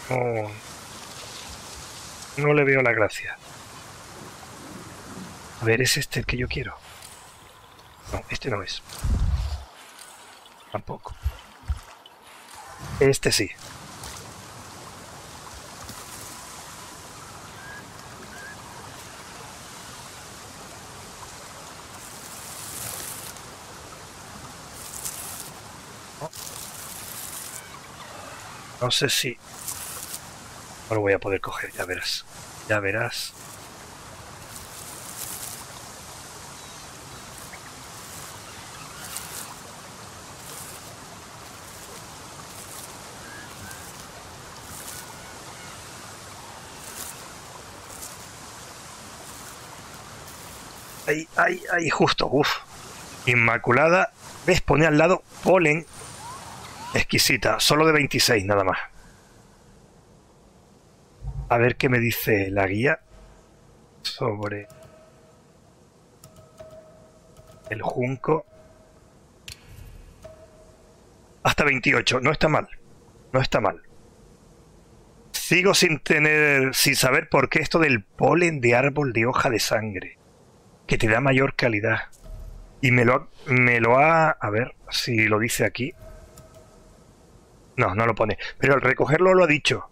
no, no le veo la gracia. A ver, ¿es este el que yo quiero? No, este no es. Tampoco. Este sí. No sé si... No lo voy a poder coger, ya verás. Ya verás. Ahí, ahí, ahí, justo, uff. Inmaculada. ¿Ves? Pone al lado polen exquisita, solo de 26 nada más. A ver qué me dice la guía sobre el junco. Hasta 28, no está mal, no está mal. Sigo sin tener, sin saber por qué esto del polen de árbol de hoja de sangre, que te da mayor calidad. Y me lo, me lo ha, a ver si lo dice aquí, no, no lo pone. Pero al recogerlo lo ha dicho.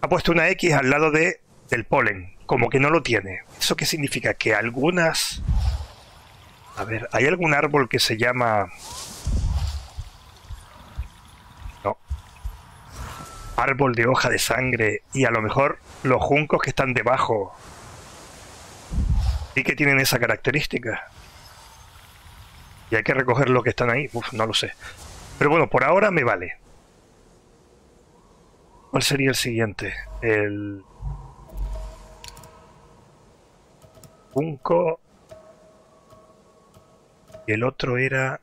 Ha puesto una X al lado de, del polen, como que no lo tiene. ¿Eso qué significa? Que algunas... A ver, ¿hay algún árbol que se llama... No. Árbol de hoja de sangre y a lo mejor los juncos que están debajo que tienen esa característica. Y hay que recoger lo que están ahí. No lo sé. Pero bueno, por ahora me vale. ¿Cuál sería el siguiente? El... Junco. Y el otro era...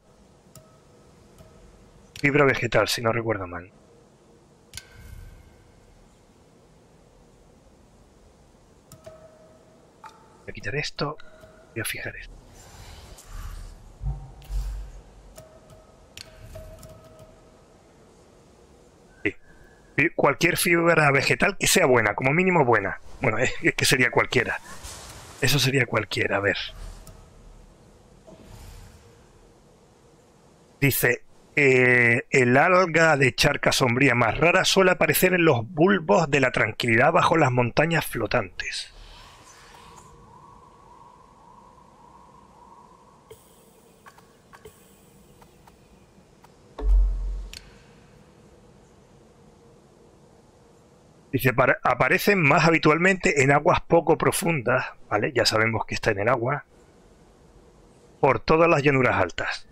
Fibra vegetal, si no recuerdo mal. Voy a quitar esto. Voy a fijar esto. Cualquier fibra vegetal que sea buena, como mínimo buena. Bueno, es que sería cualquiera. Eso sería cualquiera, a ver. Dice, eh, el alga de charca sombría más rara suele aparecer en los bulbos de la tranquilidad bajo las montañas flotantes. Dice, aparecen más habitualmente en aguas poco profundas, ¿vale? Ya sabemos que está en el agua, por todas las llanuras altas.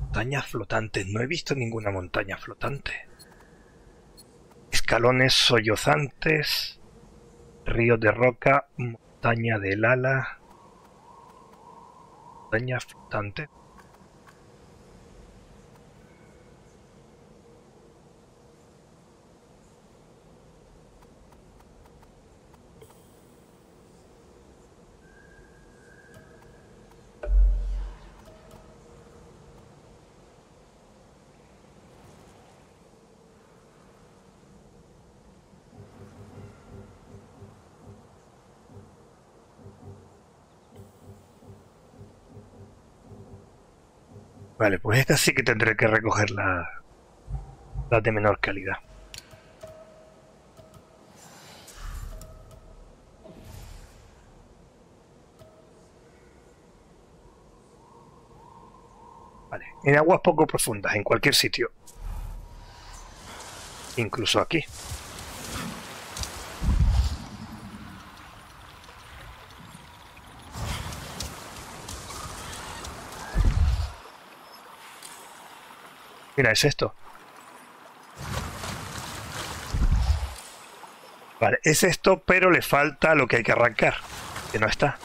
Montañas flotantes. No he visto ninguna montaña flotante escalones sollozantes, río de roca, montaña del ala, montaña flotante. Vale, pues esta sí que tendré que recoger la, la de menor calidad. Vale, en aguas poco profundas, en cualquier sitio. Incluso aquí. Mira, es esto. Vale, es esto, pero le falta lo que hay que arrancar, que no está.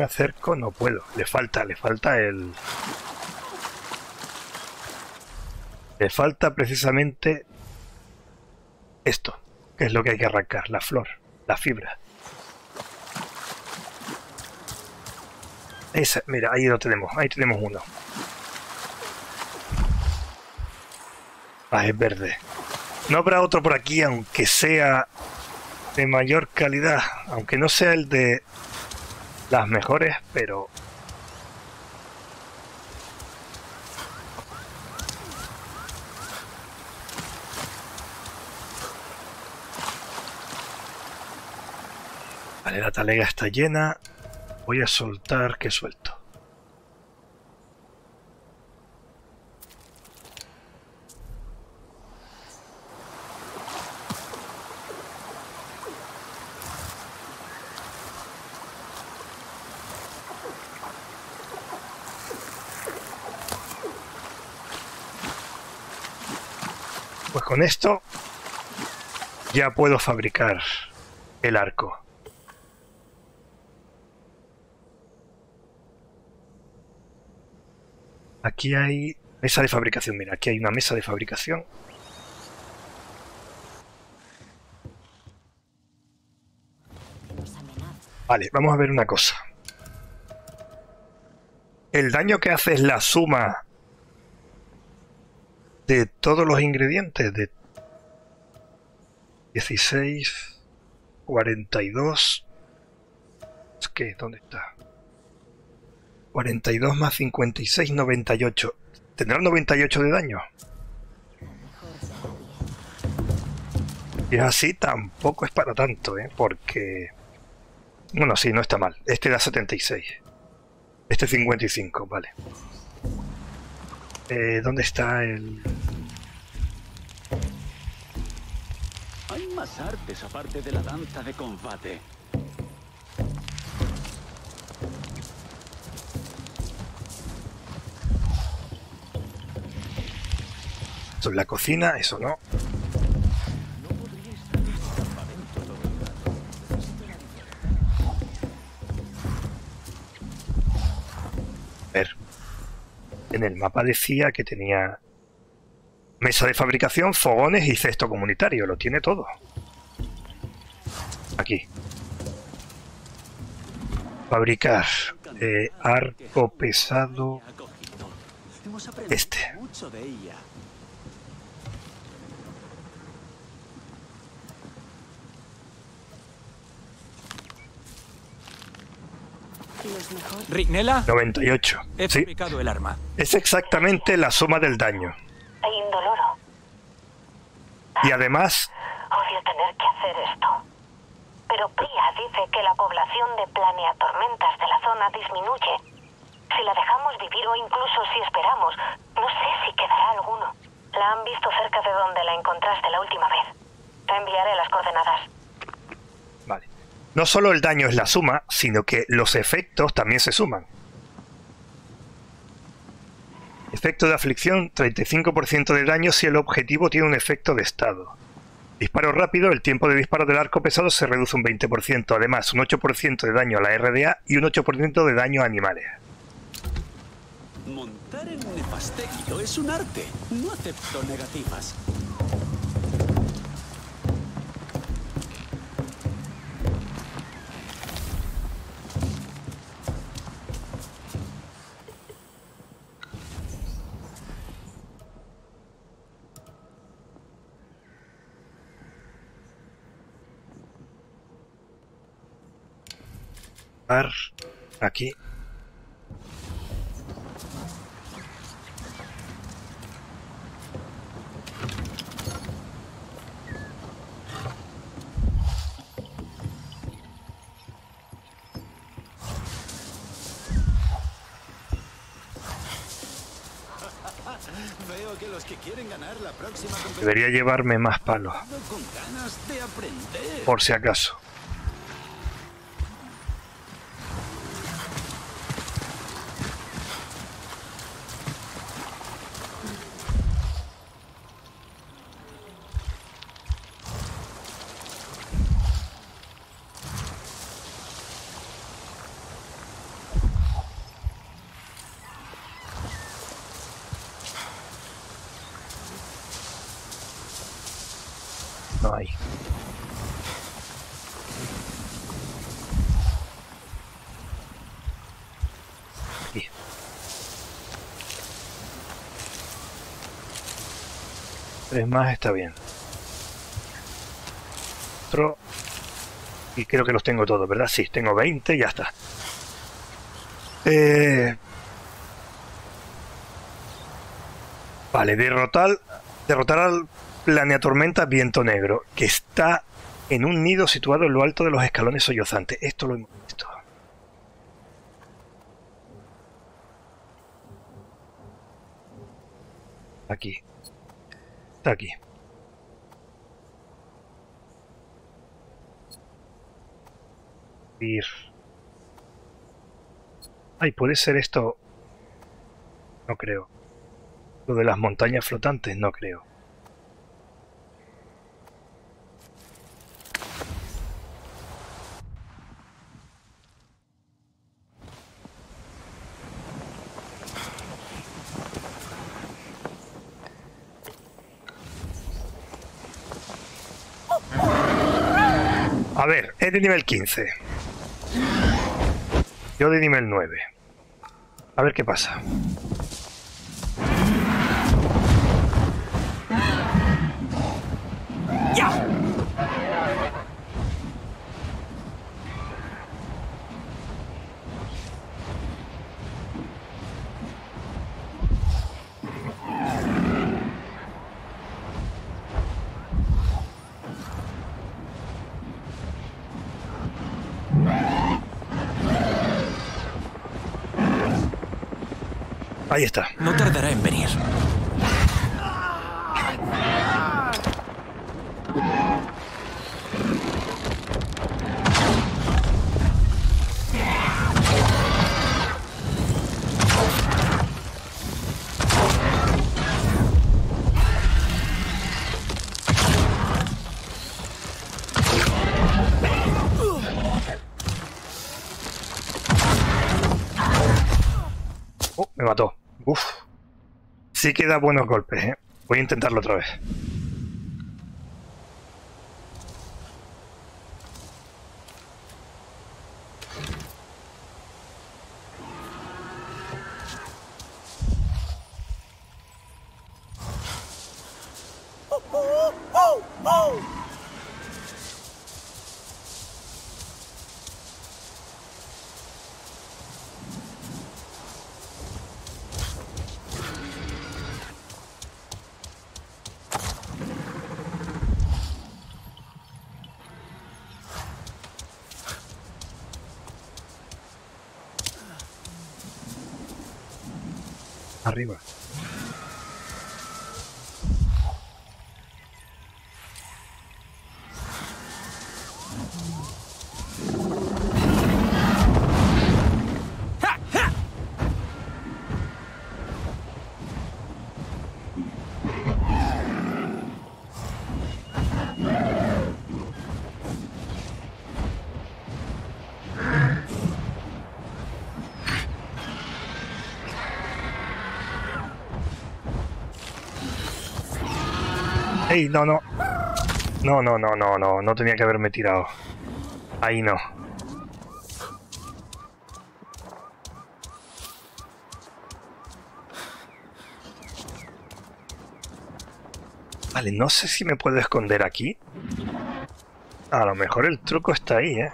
Me acerco no puedo. Le falta, le falta el... Le falta precisamente esto, que es lo que hay que arrancar, la flor, la fibra. Esa, mira, ahí lo tenemos, ahí tenemos uno. Ah, es verde. No habrá otro por aquí, aunque sea de mayor calidad, aunque no sea el de las mejores, pero... Vale, la talega está llena. Voy a soltar que suelto. Pues con esto ya puedo fabricar el arco. Aquí hay mesa de fabricación. Mira, aquí hay una mesa de fabricación. Vale, vamos a ver una cosa. El daño que hace es la suma de todos los ingredientes de 16, 42. ¿Qué? ¿Dónde está? 42 más 56, 98. ¿Tendrá 98 de daño? Y así tampoco es para tanto, ¿eh? Porque... Bueno, sí, no está mal. Este da 76. Este 55, vale. Eh, ¿Dónde está el...? Hay más artes aparte de la danza de combate. Esto es la cocina, eso no. A ver. En el mapa decía que tenía mesa de fabricación, fogones y cesto comunitario. Lo tiene todo. Aquí. Fabricar eh, arco pesado. Este. Rignela, 98. he Sí, fabricado el arma. es exactamente la suma del daño. E indoloro. Y además, Odio tener que hacer esto. Pero Pria dice que la población de planeatormentas de la zona disminuye. Si la dejamos vivir o incluso si esperamos, no sé si quedará alguno. La han visto cerca de donde la encontraste la última vez. Te enviaré las coordenadas. vale. No solo el daño es la suma, sino que los efectos también se suman. Efecto de aflicción, 35% de daño si el objetivo tiene un efecto de estado. Disparo rápido, el tiempo de disparo del arco pesado se reduce un 20%, además un 8% de daño a la RDA y un 8% de daño a animales. Montar en un es un arte. No acepto negativas. Aquí. Veo que los que quieren ganar la próxima Debería llevarme más palos, con ganas de aprender. por si acaso. No hay. Aquí. Tres más está bien. Otro. Y creo que los tengo todos, ¿verdad? Sí, tengo 20 y ya está. Eh... Vale, derrotar, derrotar al planeatormenta Viento Negro, que está en un nido situado en lo alto de los escalones sollozantes. Esto lo hemos visto. Aquí. Está aquí. Ir. Ay, puede ser esto. No creo. Lo de las montañas flotantes, no creo. Ver, es de nivel 15. Yo de nivel 9. A ver qué pasa. No tardará en venir. Sí que da buenos golpes, ¿eh? Voy a intentarlo otra vez. ¡Ey! No, no. No, no, no, no, no. No tenía que haberme tirado. Ahí no. Vale, no sé si me puedo esconder aquí. A lo mejor el truco está ahí, ¿eh?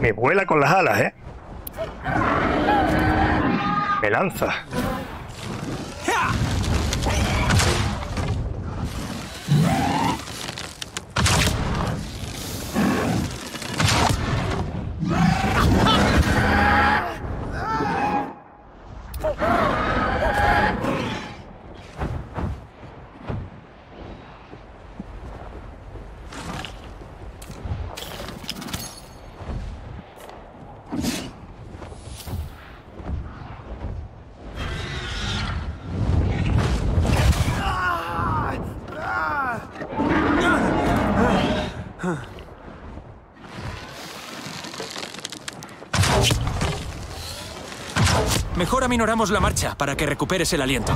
Me vuela con las alas, ¿eh? Me lanza. Aminoramos la marcha para que recuperes el aliento.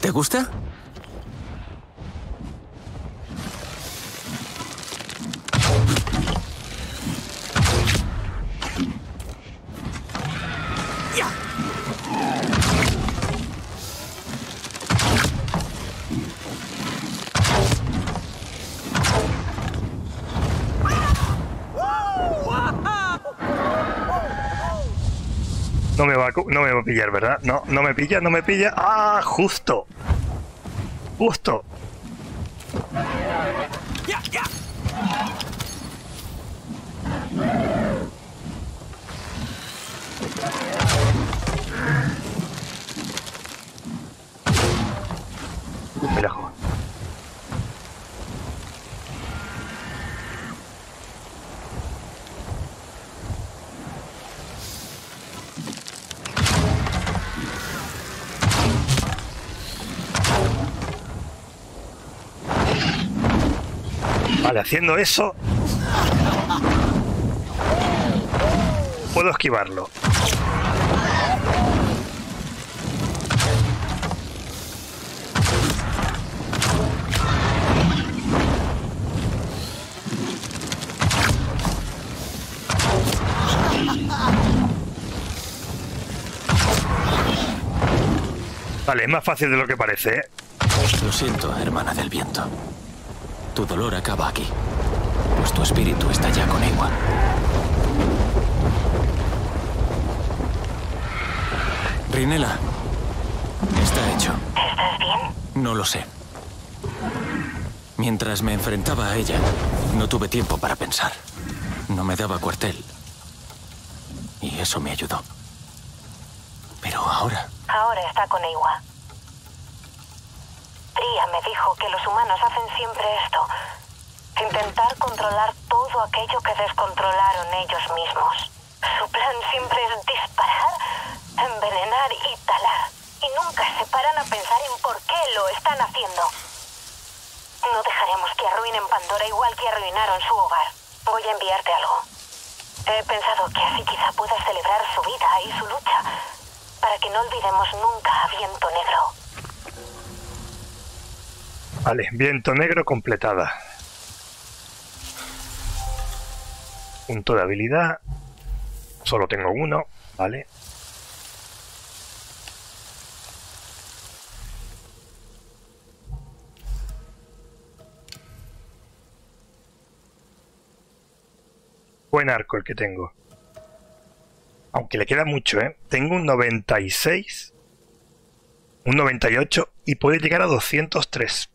¿Te gusta? No me va a, pillar, ¿verdad? No, no me pilla, no me pilla. ¡Ah! Justo. Justo. Haciendo eso... Puedo esquivarlo. Vale, es más fácil de lo que parece, ¿eh? Lo siento, hermana del viento. Tu dolor acaba aquí. Pues tu espíritu está ya con Ewa. Rinela, está hecho. ¿Estás bien? No lo sé. Mientras me enfrentaba a ella, no tuve tiempo para pensar. No me daba cuartel. Y eso me ayudó. Pero ahora... Ahora está con Iwa. Tria me dijo que los humanos hacen siempre esto. Intentar controlar todo aquello que descontrolaron ellos mismos. Su plan siempre es disparar, envenenar y talar. Y nunca se paran a pensar en por qué lo están haciendo. No dejaremos que arruinen Pandora igual que arruinaron su hogar. Voy a enviarte algo. He pensado que así quizá puedas celebrar su vida y su lucha, para que no olvidemos nunca a Viento Negro. Vale, viento negro completada. Punto de habilidad. Solo tengo uno, vale. Buen arco el que tengo. Aunque le queda mucho, ¿eh? Tengo un 96, un 98 y puede llegar a 203.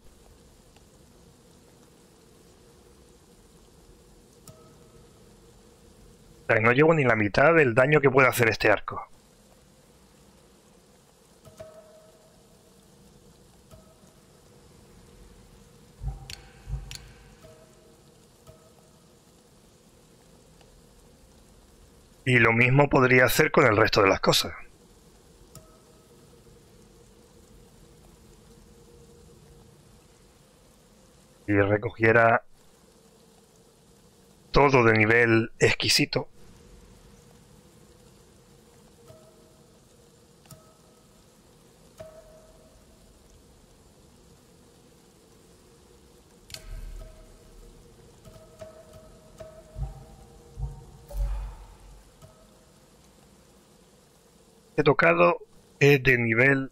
Sea, no llevo ni la mitad del daño que puede hacer este arco. Y lo mismo podría hacer con el resto de las cosas. Si recogiera todo de nivel exquisito. He tocado es de nivel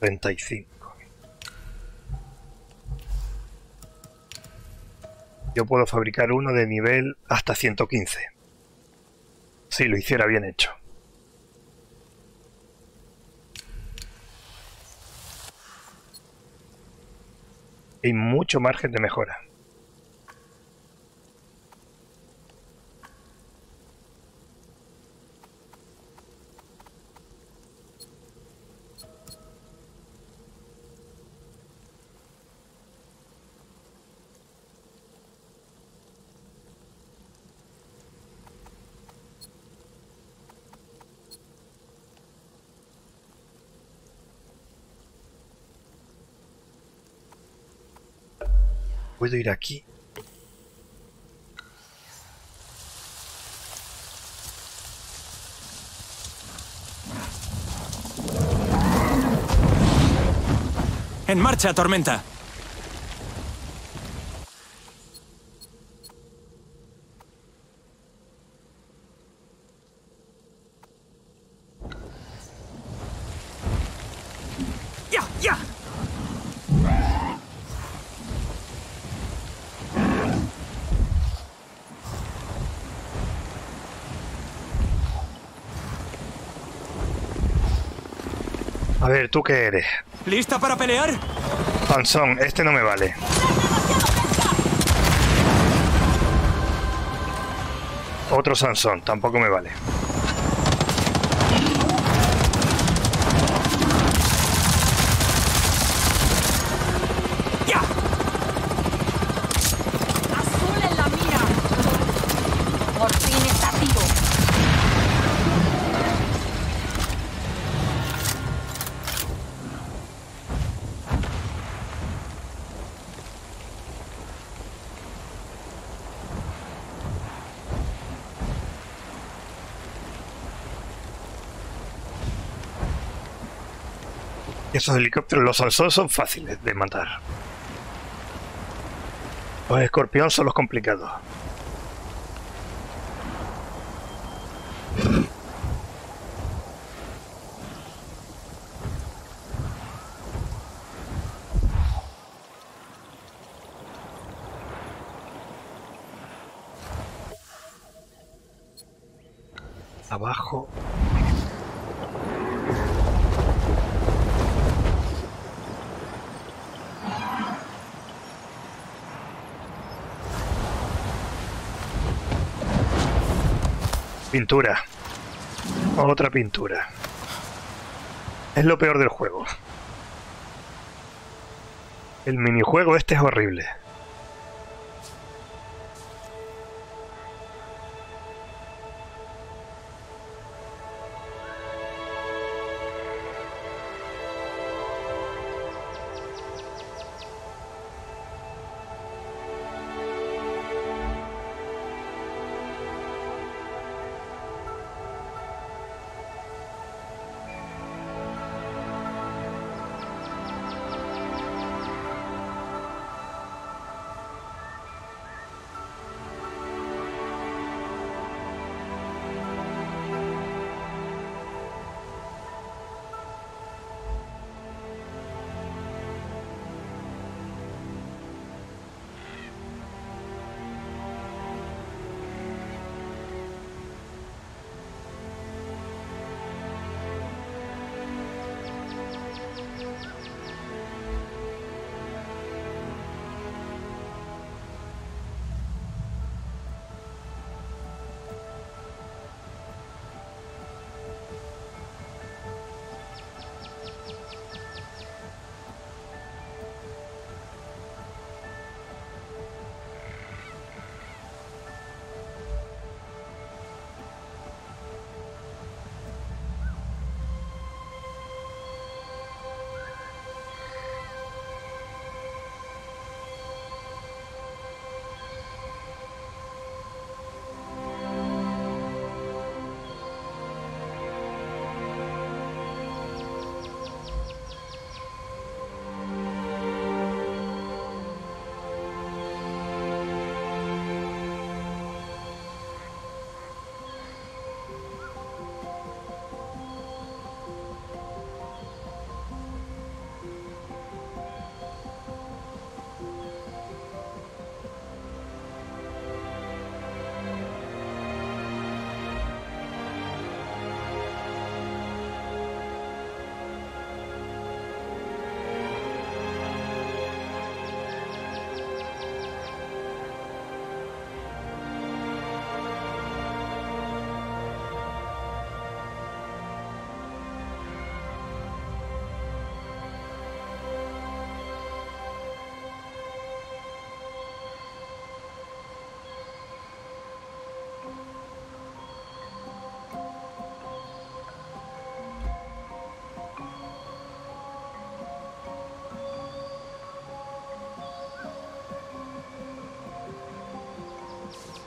35. Yo puedo fabricar uno de nivel hasta 115. Si lo hiciera bien hecho. Hay mucho margen de mejora. Puedo ir aquí. ¡En marcha, tormenta! ¡Ya, ya! A ver, ¿tú qué eres? ¿Lista para pelear? Sansón, este no me vale. Otro Sansón, tampoco me vale. ¡Ya! ¡Azul en la mira! Por fin está vivo. Esos helicópteros, los Sol son fáciles de matar. Los escorpión son los complicados. Abajo. Pintura. Otra pintura. Es lo peor del juego. El minijuego este es horrible.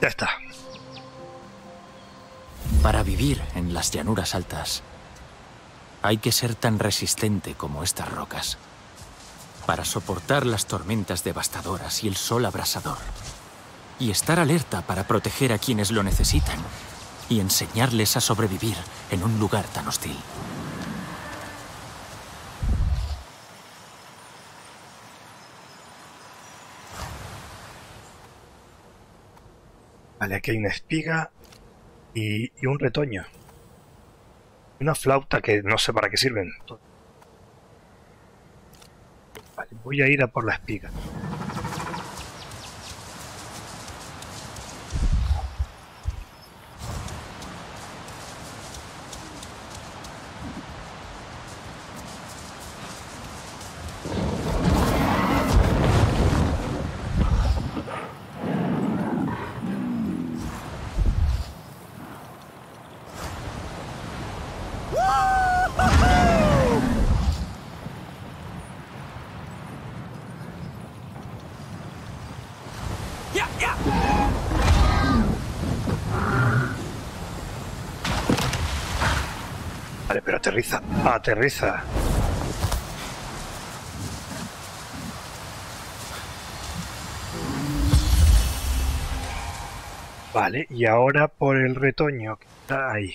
Ya está. Para vivir en las llanuras altas, hay que ser tan resistente como estas rocas. Para soportar las tormentas devastadoras y el sol abrasador. Y estar alerta para proteger a quienes lo necesitan y enseñarles a sobrevivir en un lugar tan hostil. Vale, aquí hay una espiga y, y un retoño. Una flauta que no sé para qué sirven. Vale, voy a ir a por la espiga. Aterriza. Vale, y ahora por el retoño que está ahí.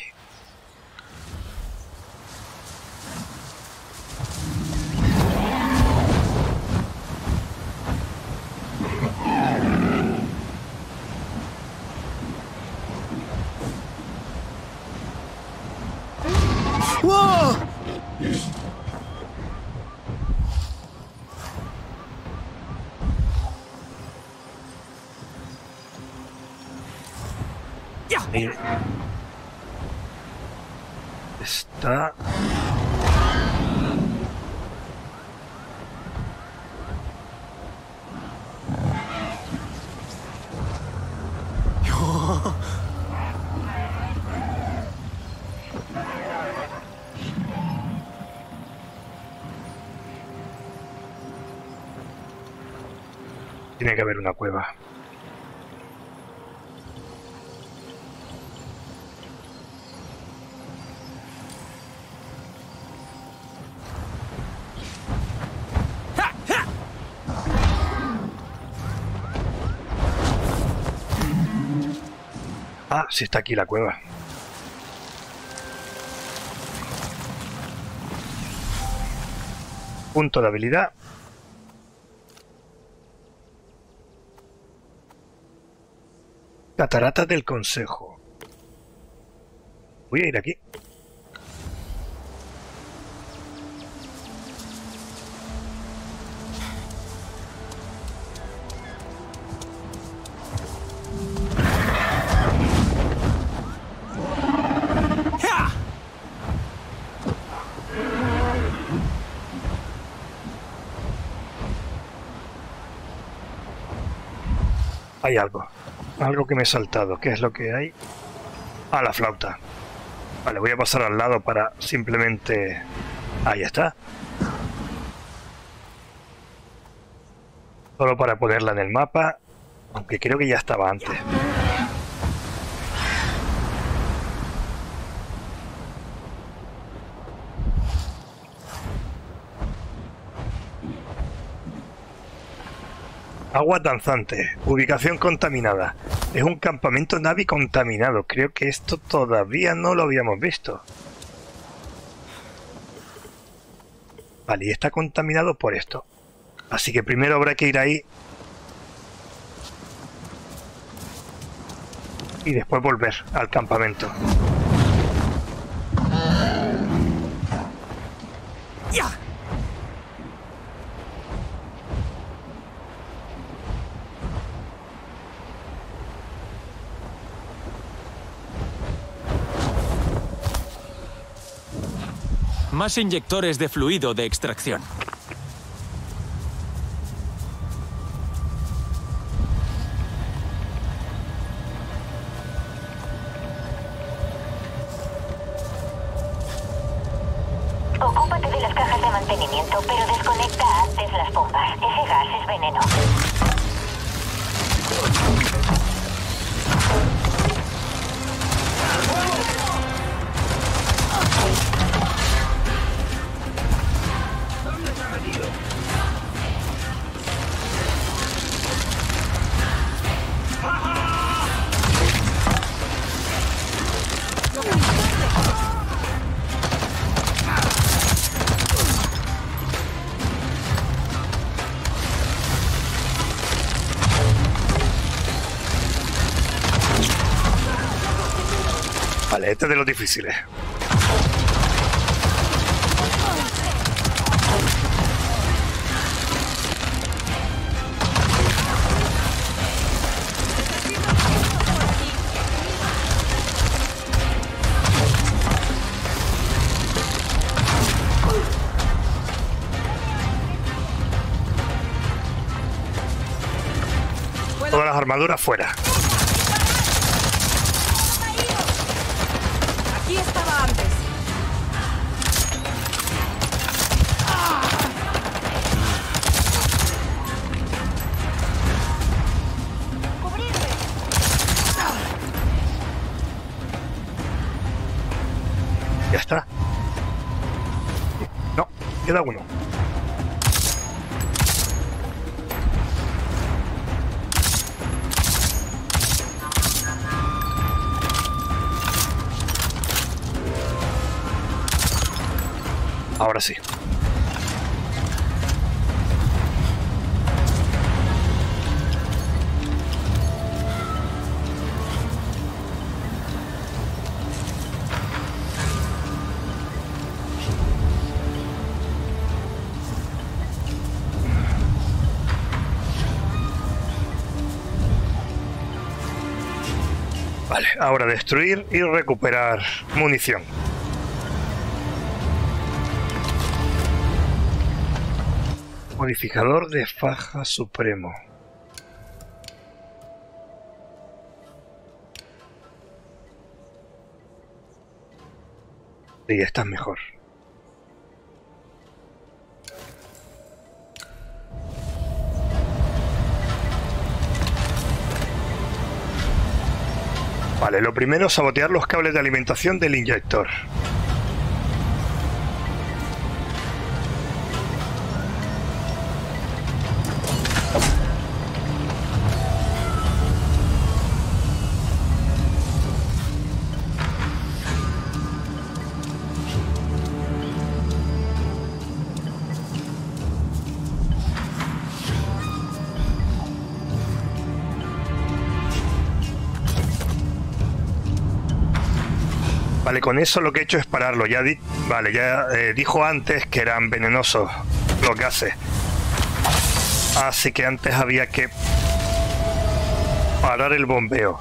Tiene que haber una cueva. Ah, sí está aquí la cueva. Punto de habilidad. Catarata del Consejo. Voy a ir aquí. Hay algo. Algo que me he saltado. ¿Qué es lo que hay? Ah, la flauta. Vale, voy a pasar al lado para simplemente... Ahí está. Solo para ponerla en el mapa. Aunque creo que ya estaba antes. Agua danzante. Ubicación contaminada. Es un campamento Navi contaminado. Creo que esto todavía no lo habíamos visto. Vale, y está contaminado por esto. Así que primero habrá que ir ahí. Y después volver al campamento. Más inyectores de fluido de extracción. Este es de los difíciles. Todas las armaduras fuera. Ahora destruir y recuperar munición. Modificador de faja supremo. Sí, esta es mejor. Lo primero sabotear los cables de alimentación del inyector. Con eso lo que he hecho es pararlo. Ya di vale, ya eh, dijo antes que eran venenosos los gases. Así que antes había que parar el bombeo.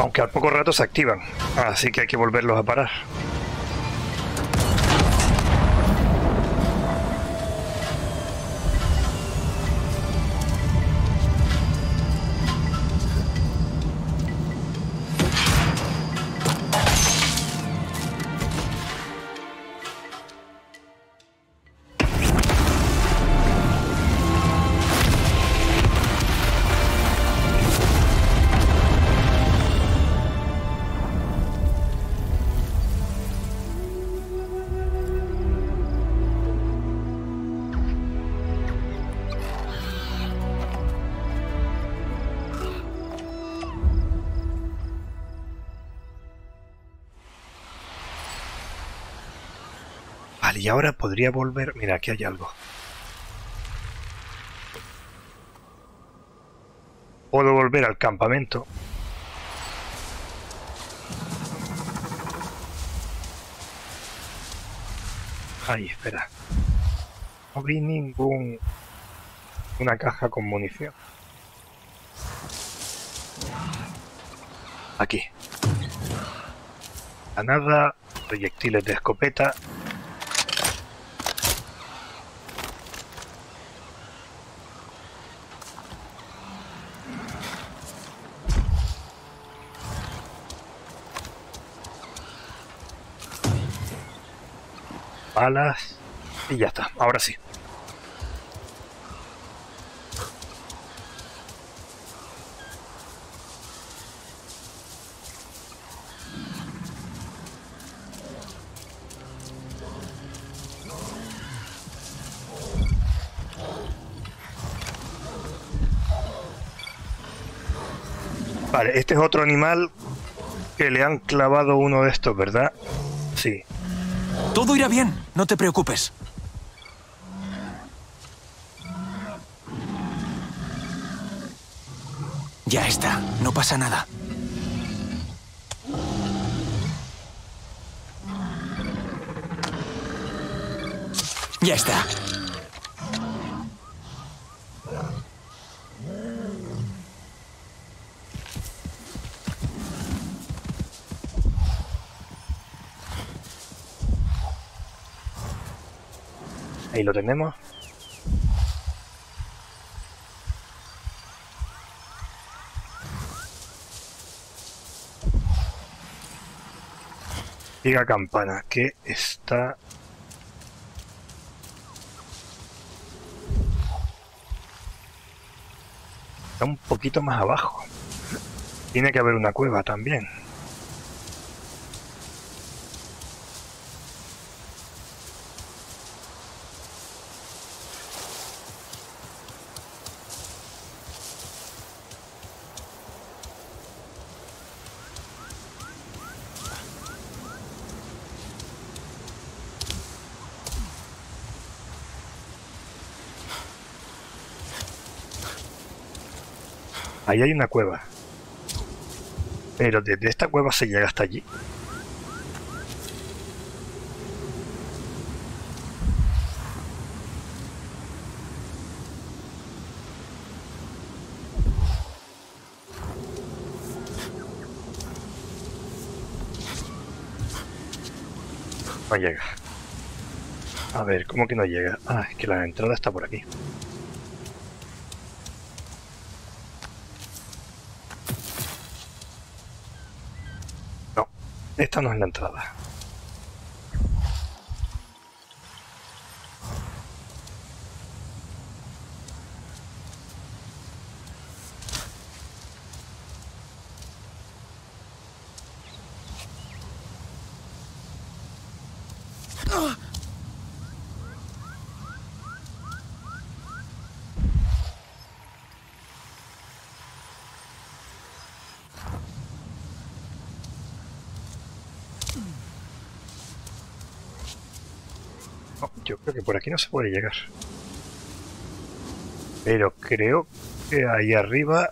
Aunque al poco rato se activan. Así que hay que volverlos a parar. Y ahora podría volver... Mira, aquí hay algo. Puedo volver al campamento. Ay, espera. No vi ningún... Una caja con munición. Aquí. Granada, proyectiles de escopeta. Y ya está, ahora sí. Vale, este es otro animal que le han clavado uno de estos, ¿verdad? Sí. Todo irá bien, no te preocupes. Ya está, no pasa nada. Ya está. Ahí lo tenemos. Diga campana, que está... Está un poquito más abajo. Tiene que haber una cueva también. Ahí hay una cueva. Pero desde esta cueva se llega hasta allí. No llega. A ver, ¿cómo que no llega? Ah, es que la entrada está por aquí. No, esta no es la entrada. No, yo creo que por aquí no se puede llegar. Pero creo que ahí arriba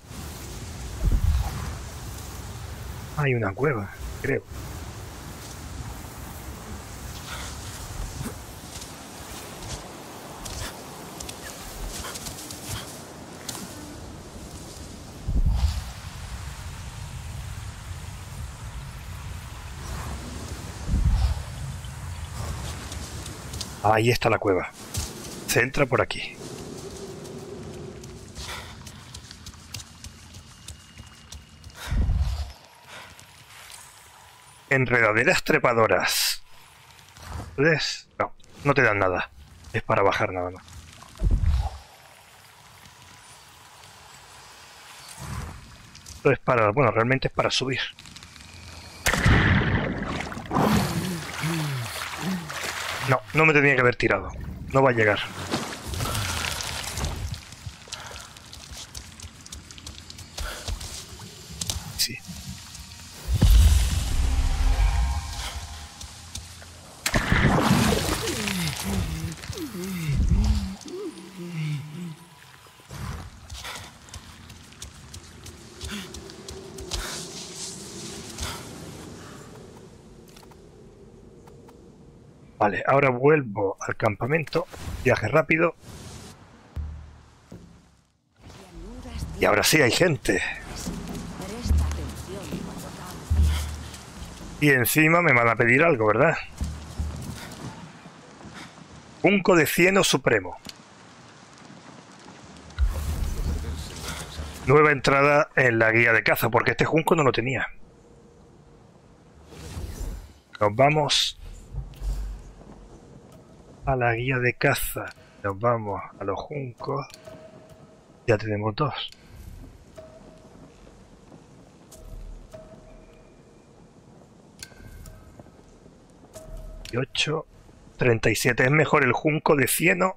hay una cueva, creo. Ahí está la cueva. Se entra por aquí. Enredaderas trepadoras. ¿Ves? No, no te dan nada. Es para bajar nada más. Esto es para... Bueno, realmente es para subir. No, no me tenía que haber tirado. No va a llegar. Ahora vuelvo al campamento. Viaje rápido. Y ahora sí hay gente. Y encima me van a pedir algo, ¿verdad? Junco de cieno supremo. Nueva entrada en la guía de caza, porque este junco no lo tenía. Nos vamos a la guía de caza. Nos vamos a los juncos. Ya tenemos dos. Y 8, 37. Es mejor el junco de cieno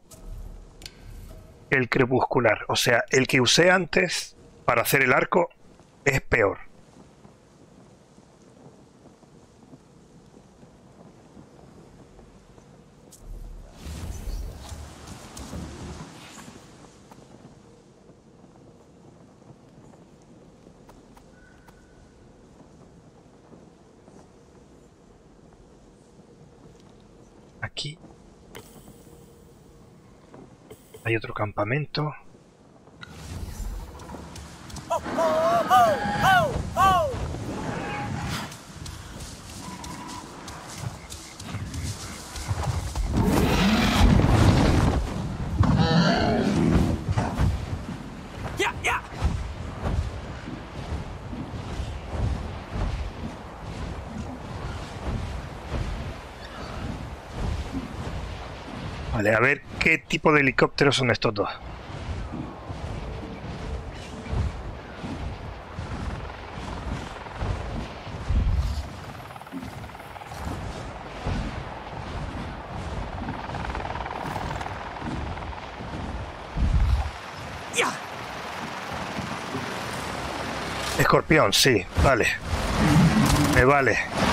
que el crepuscular. O sea, el que usé antes para hacer el arco es peor. Aquí hay otro campamento. ¡Ya, ya! Vale, a ver qué tipo de helicópteros son estos dos. Escorpión, sí, vale. Me vale.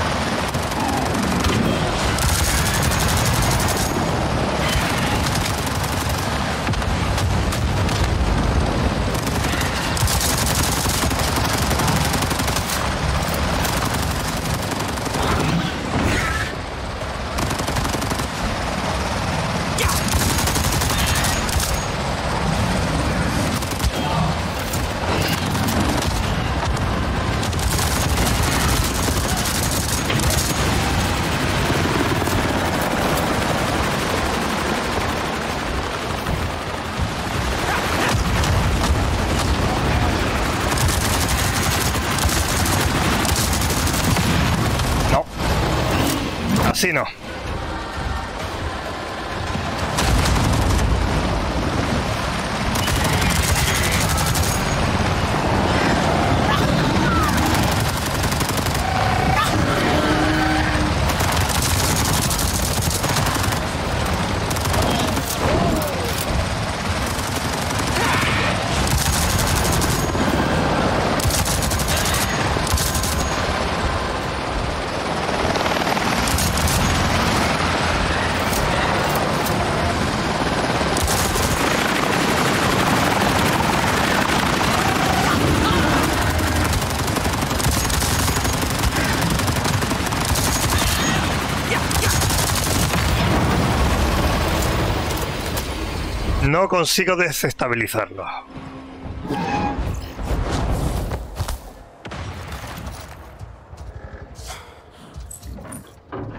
Consigo desestabilizarlo.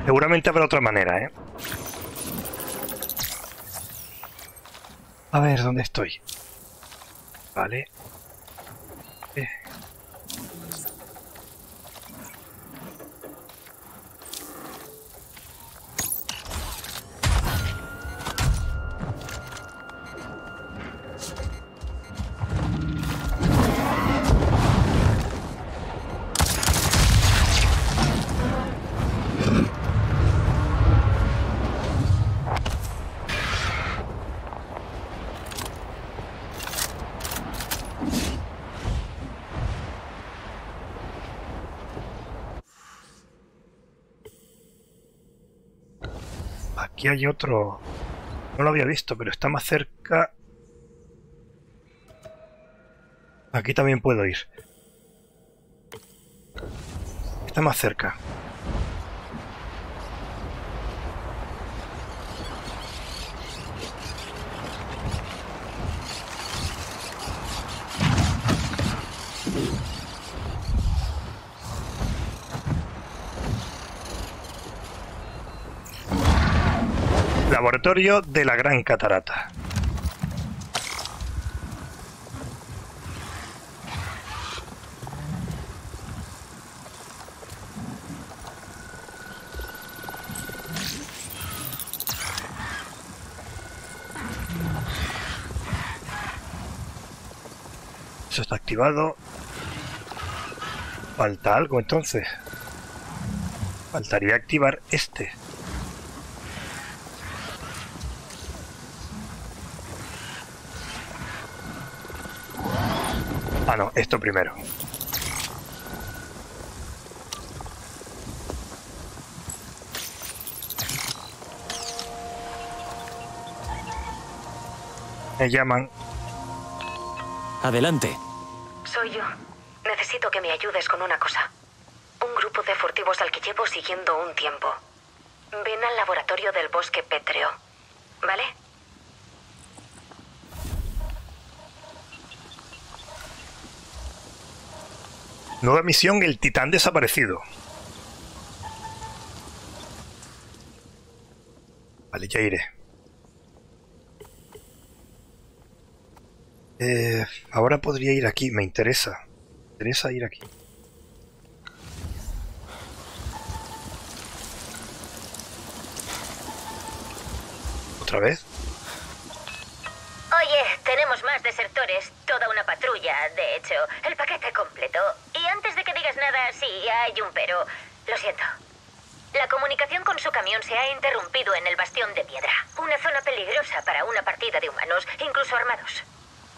Seguramente habrá otra manera, ¿eh? A ver, ¿dónde estoy? Aquí hay otro. No lo había visto, pero está más cerca. Aquí también puedo ir. Está más cerca. Laboratorio de la Gran Catarata. Eso está activado. Falta algo entonces. Faltaría activar este. Ah, no, esto primero. Me llaman. Adelante. Soy yo. Necesito que me ayudes con una cosa. Un grupo de furtivos al que llevo siguiendo un tiempo. Ven al laboratorio del bosque pétreo. ¿Vale? Nueva misión, el titán desaparecido. Vale, ya iré. Eh, ahora podría ir aquí, me interesa. Me interesa ir aquí. ¿Otra vez? Oye, tenemos más desertores, toda una patrulla, de hecho, el paquete completo. Y antes de que digas nada, sí, hay un pero. Lo siento. La comunicación con su camión se ha interrumpido en el bastión de piedra. Una zona peligrosa para una partida de humanos, incluso armados.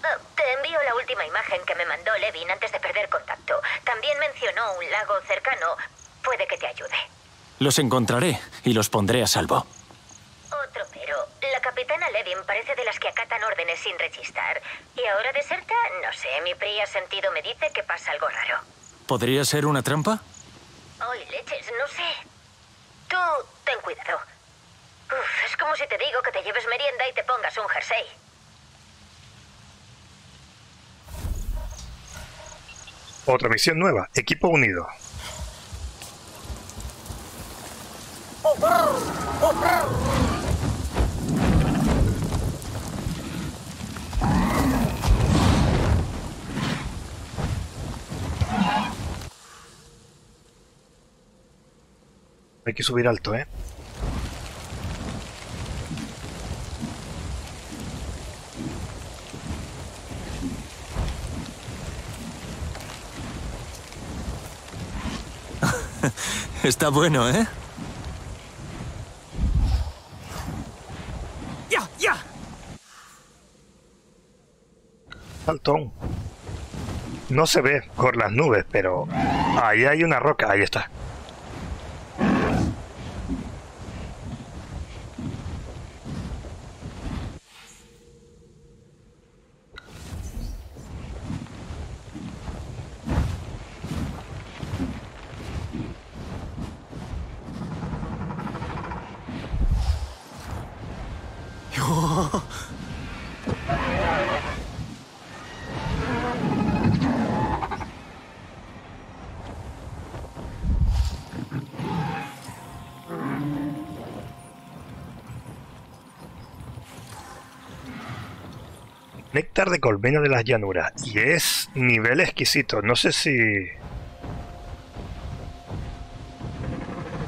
Oh, te envío la última imagen que me mandó Levin antes de perder contacto. También mencionó un lago cercano. Puede que te ayude. Los encontraré y los pondré a salvo. Otro pero. La capitana Levin parece de las que acatan órdenes sin rechistar. ¿Y ahora deserta? No sé, mi fría sentido me dice que pasa algo raro. ¿Podría ser una trampa? Ay, leches, no sé. Tú, ten cuidado. Uf, es como si te digo que te lleves merienda y te pongas un jersey. Otra misión nueva, equipo unido. Que subir alto, ¿eh? Está bueno, ¿eh? ¡Ya, ya! Saltón. No se ve por las nubes, pero ahí hay una roca, ahí está. De colmena de las llanuras. Y es nivel exquisito. No sé si...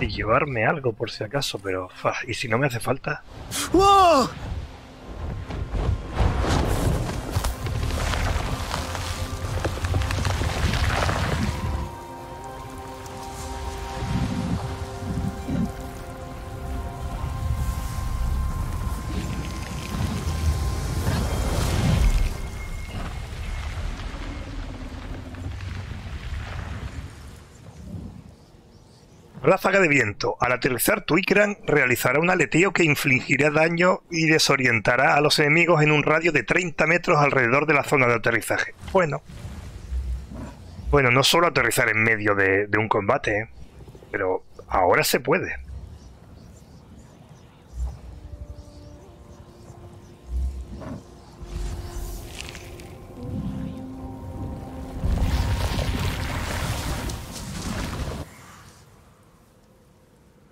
Y llevarme algo por si acaso, pero... ¿Y si no me hace falta? Ráfaga de viento. Al aterrizar, Twikran realizará un aleteo que infligirá daño y desorientará a los enemigos en un radio de 30 metros alrededor de la zona de aterrizaje. Bueno. Bueno, no solo aterrizar en medio de, de un combate, ¿eh? pero ahora se puede.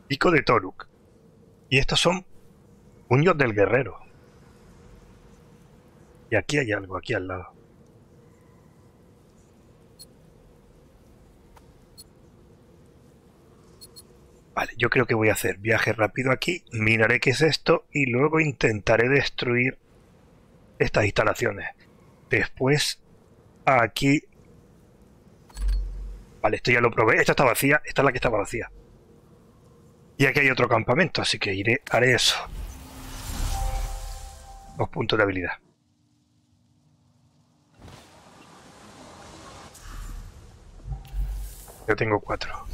Pico de Toruk. Y estos son puños del guerrero. Y aquí hay algo, aquí al lado. Vale, yo creo que voy a hacer viaje rápido aquí, miraré qué es esto y luego intentaré destruir estas instalaciones. Después, aquí... Vale, esto ya lo probé. Esta está vacía, esta es la que estaba vacía. Y aquí hay otro campamento, así que iré, haré eso. Dos puntos de habilidad. Yo tengo cuatro.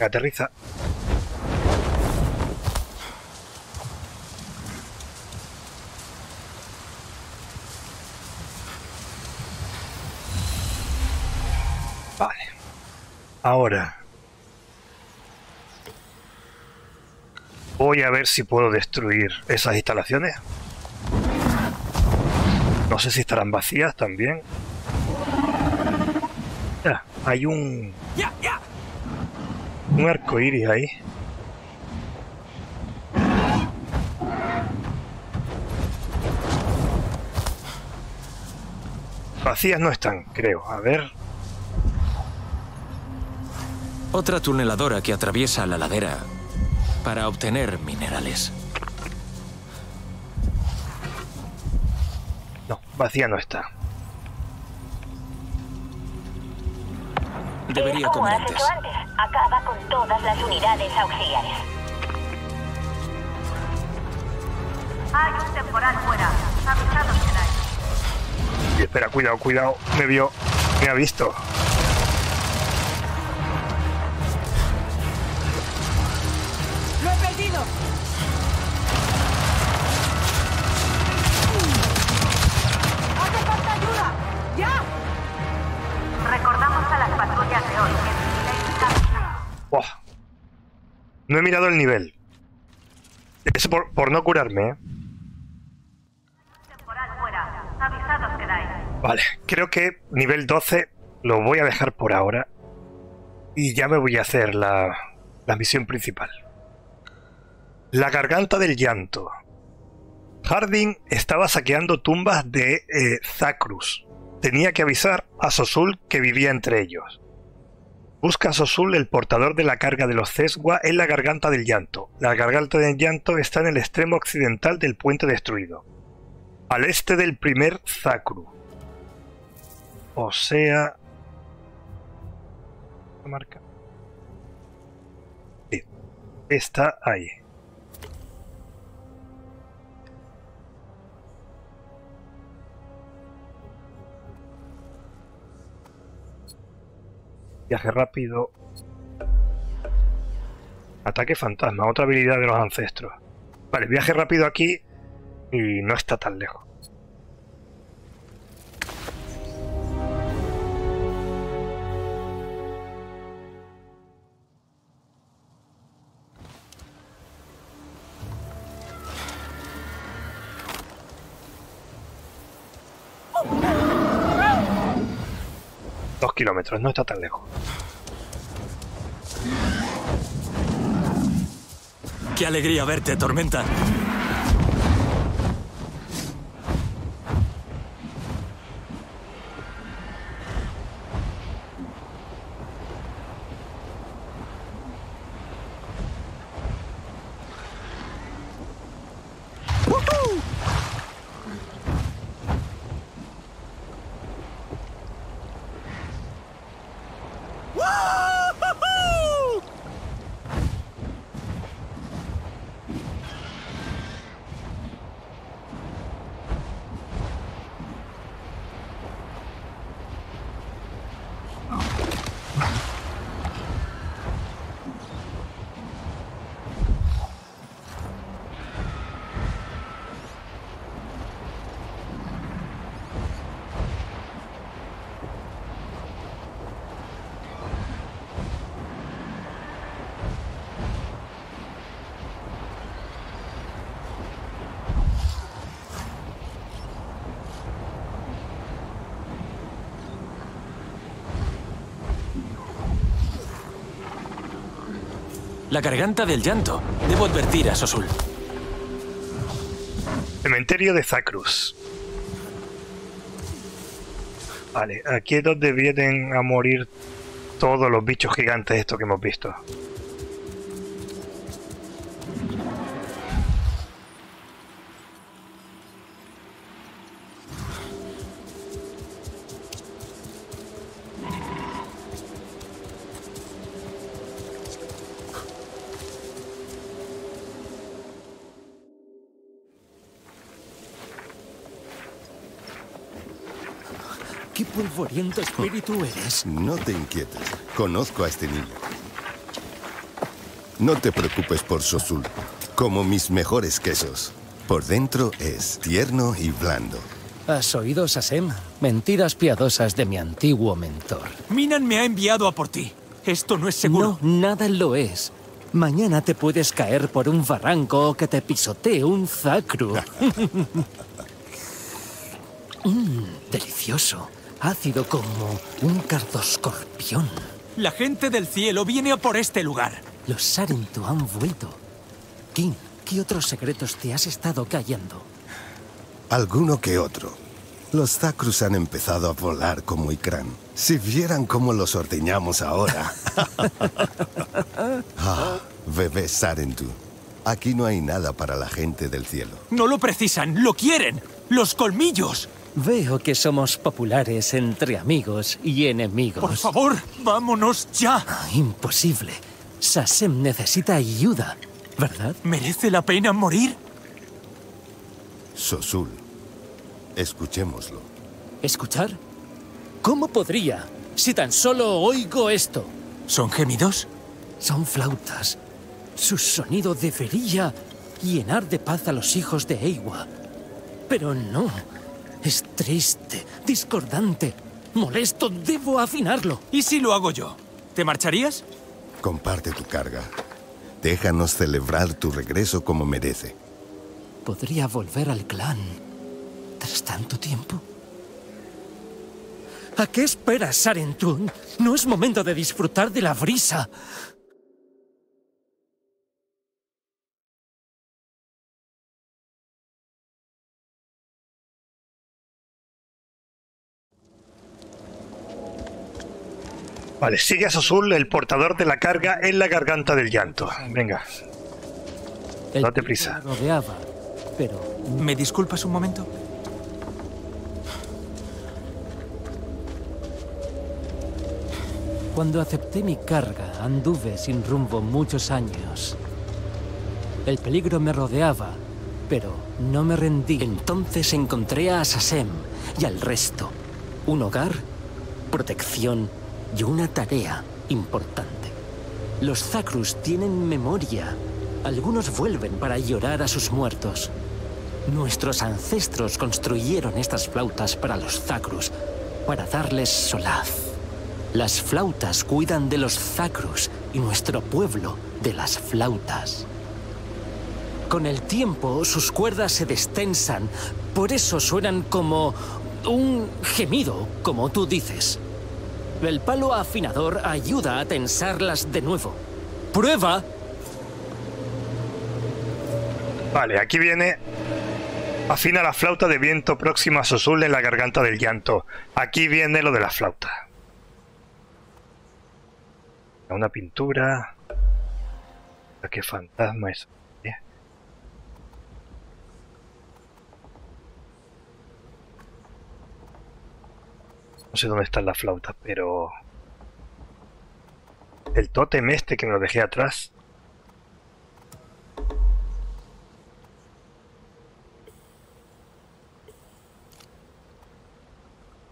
Aterriza. Vale. Ahora. Voy a ver si puedo destruir esas instalaciones. No sé si estarán vacías también. Hay un... Un arco iris ahí. Vacías no están, creo. A ver. Otra tuneladora que atraviesa la ladera para obtener minerales. No, vacía no está. Debería comer antes. Acaba con todas las unidades auxiliares. Hay un temporal fuera. Avisados. Y espera, cuidado, cuidado. Me vio. Me ha visto. No he mirado el nivel. Eso por, por no curarme, ¿eh? temporal fuera. Avisados quedáis. Vale, creo que nivel 12 lo voy a dejar por ahora. Y ya me voy a hacer la, la misión principal. La garganta del llanto. Harding estaba saqueando tumbas de eh, Zacrus. Tenía que avisar a Sosul que vivía entre ellos. Busca a Sosul, el portador de la carga de los Cesgua, en la garganta del llanto. La garganta del llanto está en el extremo occidental del puente destruido, al este del primer Zacru. O sea... ¿La marca? Sí, está ahí. Viaje rápido. Ataque fantasma, otra habilidad de los ancestros. Vale, viaje rápido aquí y no está tan lejos. Dos kilómetros, no está tan lejos. ¡Qué alegría verte, Tormenta! La garganta del llanto. Debo advertir a Sosul. Cementerio de Zacrus. Vale, aquí es donde vienen a morir todos los bichos gigantes estos que hemos visto. Espíritu eres? No te inquietes. Conozco a este niño. No te preocupes por Sosul. Como mis mejores quesos. Por dentro es tierno y blando. ¿Has oído, Sasem? Mentiras piadosas de mi antiguo mentor. Minan me ha enviado a por ti. Esto no es seguro. No, nada lo es. Mañana te puedes caer por un barranco o que te pisotee un zacru. Mm, delicioso. Ácido como un cardoscorpión. La gente del cielo viene a por este lugar. Los Sarentu han vuelto. King, ¿qué otros secretos te has estado callando? Alguno que otro. Los Zacrus han empezado a volar como Ikran. Si vieran cómo los ordeñamos ahora. ah, bebé Sarentu. Aquí no hay nada para la gente del cielo. No lo precisan, lo quieren. Los colmillos. Veo que somos populares entre amigos y enemigos. Por favor, vámonos ya. Ah, imposible. Sasem necesita ayuda, ¿verdad? ¿Merece la pena morir? Sosul, escuchémoslo. ¿Escuchar? ¿Cómo podría si tan solo oigo esto? ¿Son gemidos? Son flautas. Su sonido debería llenar de paz a los hijos de Eiwa. Pero no. Es triste, discordante, molesto. Debo afinarlo. ¿Y si lo hago yo? ¿Te marcharías? Comparte tu carga. Déjanos celebrar tu regreso como merece. Podría volver al clan tras tanto tiempo. ¿A qué esperas, Sarentun? No es momento de disfrutar de la brisa. Vale, sigue a Sosul, el portador de la carga, en la garganta del llanto. Venga. Date prisa. Rodeaba, pero ¿Me disculpas un momento? Cuando acepté mi carga, anduve sin rumbo muchos años. El peligro me rodeaba, pero no me rendí. Entonces encontré a Sasem y al resto. Un hogar, protección y una tarea importante. Los Zacrus tienen memoria. Algunos vuelven para llorar a sus muertos. Nuestros ancestros construyeron estas flautas para los Zacrus, para darles solaz. Las flautas cuidan de los Zacrus y nuestro pueblo de las flautas. Con el tiempo sus cuerdas se destensan, por eso suenan como un gemido, como tú dices. El palo afinador ayuda a tensarlas de nuevo. Prueba. Vale, aquí viene. Afina la flauta de viento próxima a Sosul en la garganta del llanto. Aquí viene lo de la flauta. Una pintura. ¿Qué fantasma es? Eh. No sé dónde están las flautas, pero... El tótem este que me lo dejé atrás.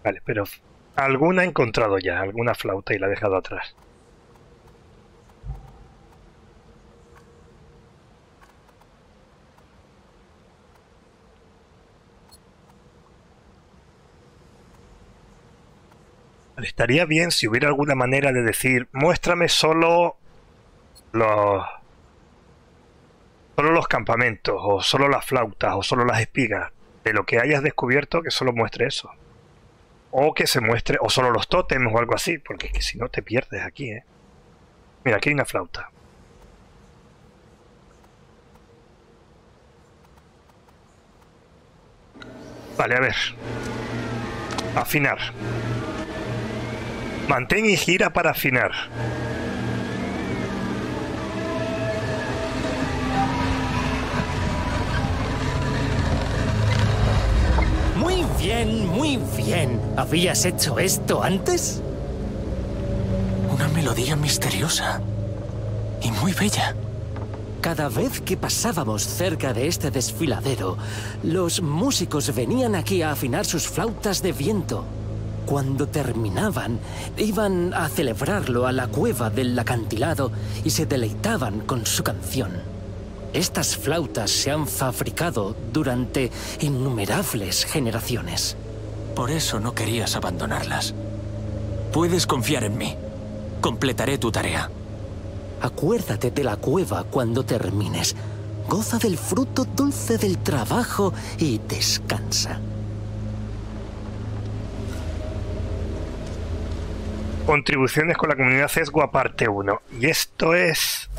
Vale, pero alguna he encontrado ya, alguna flauta y la he dejado atrás. Estaría bien si hubiera alguna manera de decir, muéstrame solo los solo los campamentos, o solo las flautas, o solo las espigas, de lo que hayas descubierto, que solo muestre eso. O que se muestre, o solo los tótems o algo así, porque es que si no te pierdes aquí, ¿eh? Mira, aquí hay una flauta. Vale, a ver. Afinar. Mantén y gira para afinar. Muy bien, muy bien. ¿Habías hecho esto antes? Una melodía misteriosa. Y muy bella. Cada vez que pasábamos cerca de este desfiladero, los músicos venían aquí a afinar sus flautas de viento. Cuando terminaban, iban a celebrarlo a la cueva del acantilado y se deleitaban con su canción. Estas flautas se han fabricado durante innumerables generaciones. Por eso no querías abandonarlas. Puedes confiar en mí. Completaré tu tarea. Acuérdate de la cueva cuando termines. Goza del fruto dulce del trabajo y descansa. Contribuciones con la comunidad Sesgua parte 1. Y esto es...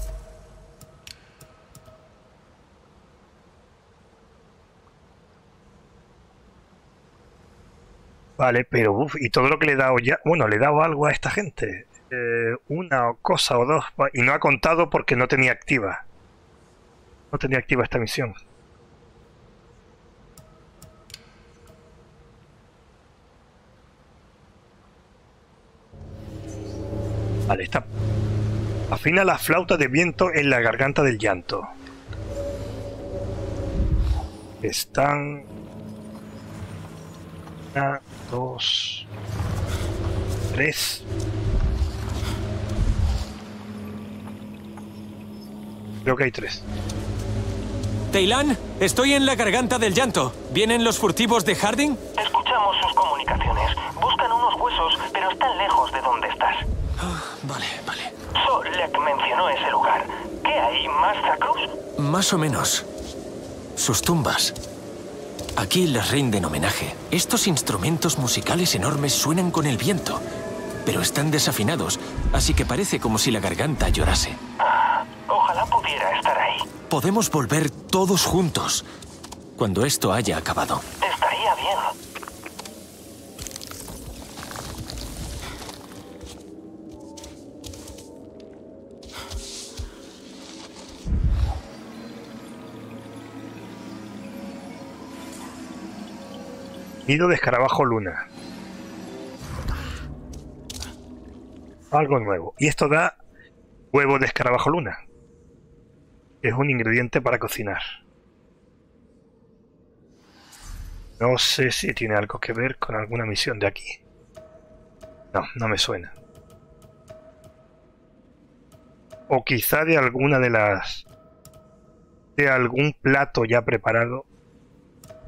Vale, pero uf, y todo lo que le he dado ya... Bueno, le he dado algo a esta gente. Eh, una cosa o dos. Y no ha contado porque no tenía activa. No tenía activa esta misión. Vale, está. Afina la flauta de viento en la garganta del llanto. Están. Una, dos. Tres. Creo que hay tres. Teilan, estoy en la garganta del llanto. ¿Vienen los furtivos de Harding? Escuchamos sus comunicaciones. Buscan unos huesos, pero están lejos de donde estás. Vale, vale. Solek mencionó ese lugar. ¿Qué hay? ¿Más Zacrus? Más o menos. Sus tumbas. Aquí les rinden homenaje. Estos instrumentos musicales enormes suenan con el viento, pero están desafinados, así que parece como si la garganta llorase. Ah, ojalá pudiera estar ahí. Podemos volver todos juntos cuando esto haya acabado. Nido de escarabajo luna. Algo nuevo. Y esto da huevo de escarabajo luna. Es un ingrediente para cocinar. No sé si tiene algo que ver con alguna misión de aquí. No, no me suena. O quizá de alguna de las... de algún plato ya preparado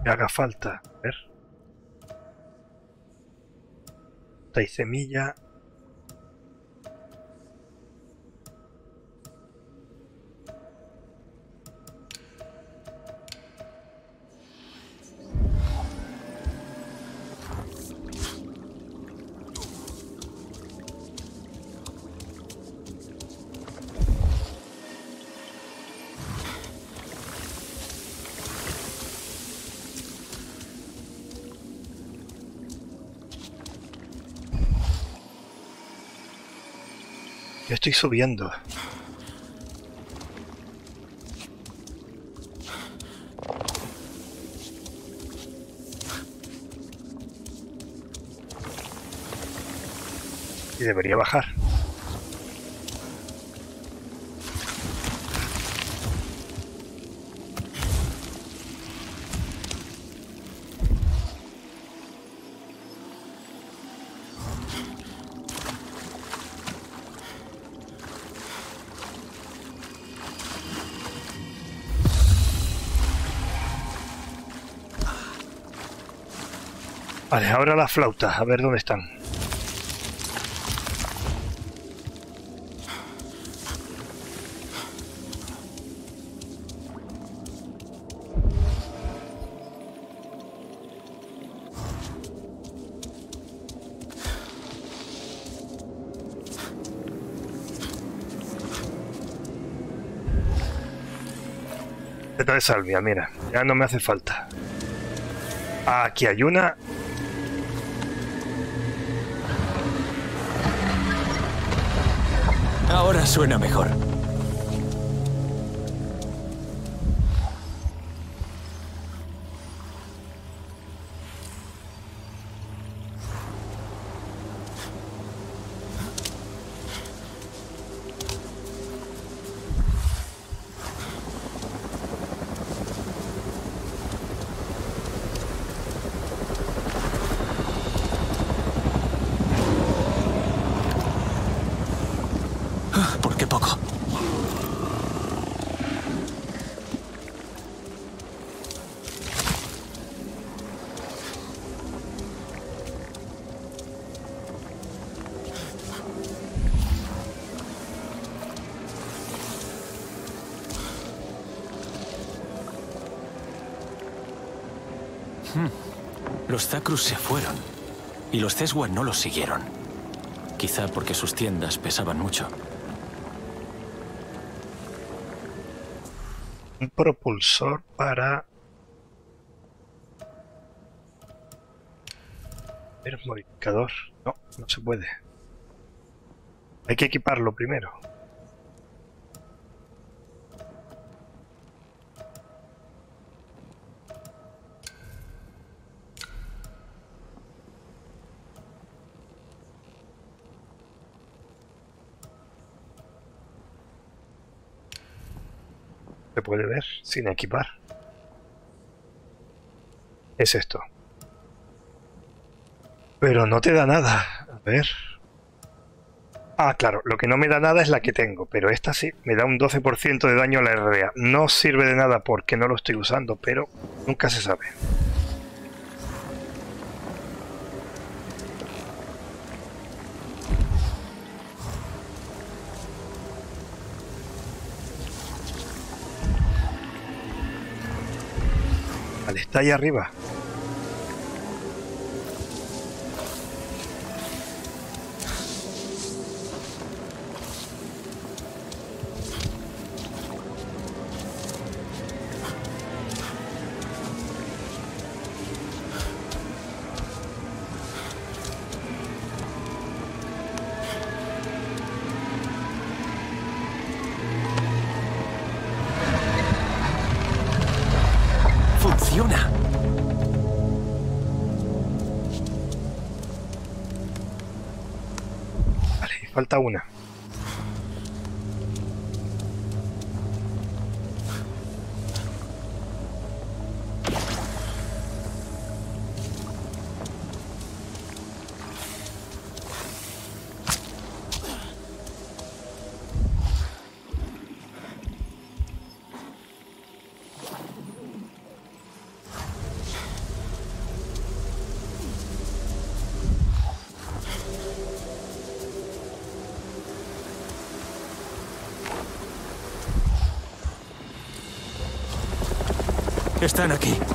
que haga falta. A ver. Semilla. Yo estoy subiendo. Y debería bajar. Vale, ahora las flautas, a ver dónde están. De salvia, mira, ya no me hace falta. Aquí hay una Ahora suena mejor. Zacrus se fueron. Y los Ceswa no los siguieron. Quizá porque sus tiendas pesaban mucho. un propulsor para ver modificador no, no se puede hay que equiparlo primero puede ver sin equipar. Es esto. Pero no te da nada. A ver. Ah, claro, lo que no me da nada es la que tengo, pero esta sí, me da un 12% de daño a la RDA. No sirve de nada porque no lo estoy usando, pero nunca se sabe. Está ahí arriba. Están aquí.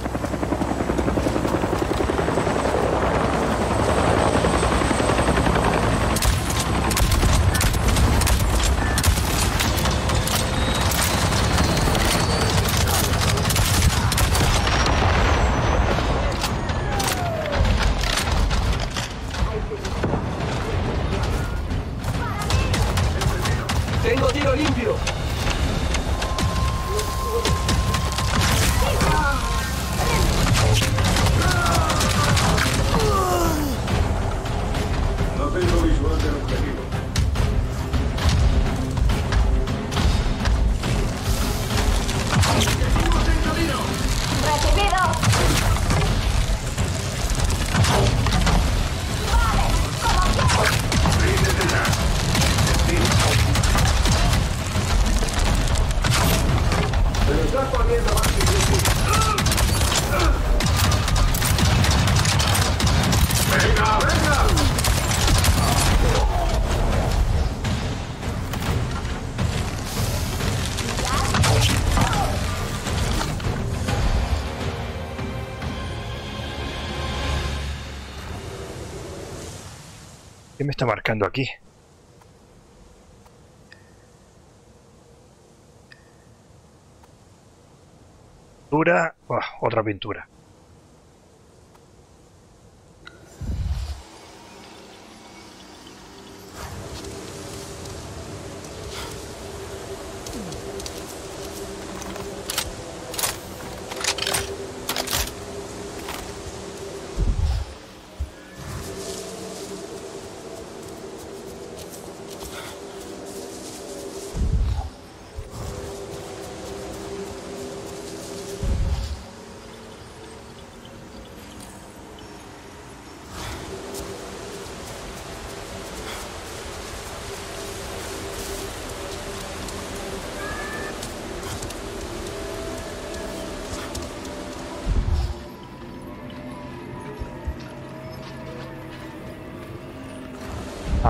¿Qué me está marcando aquí? Pintura. Buah, otra pintura.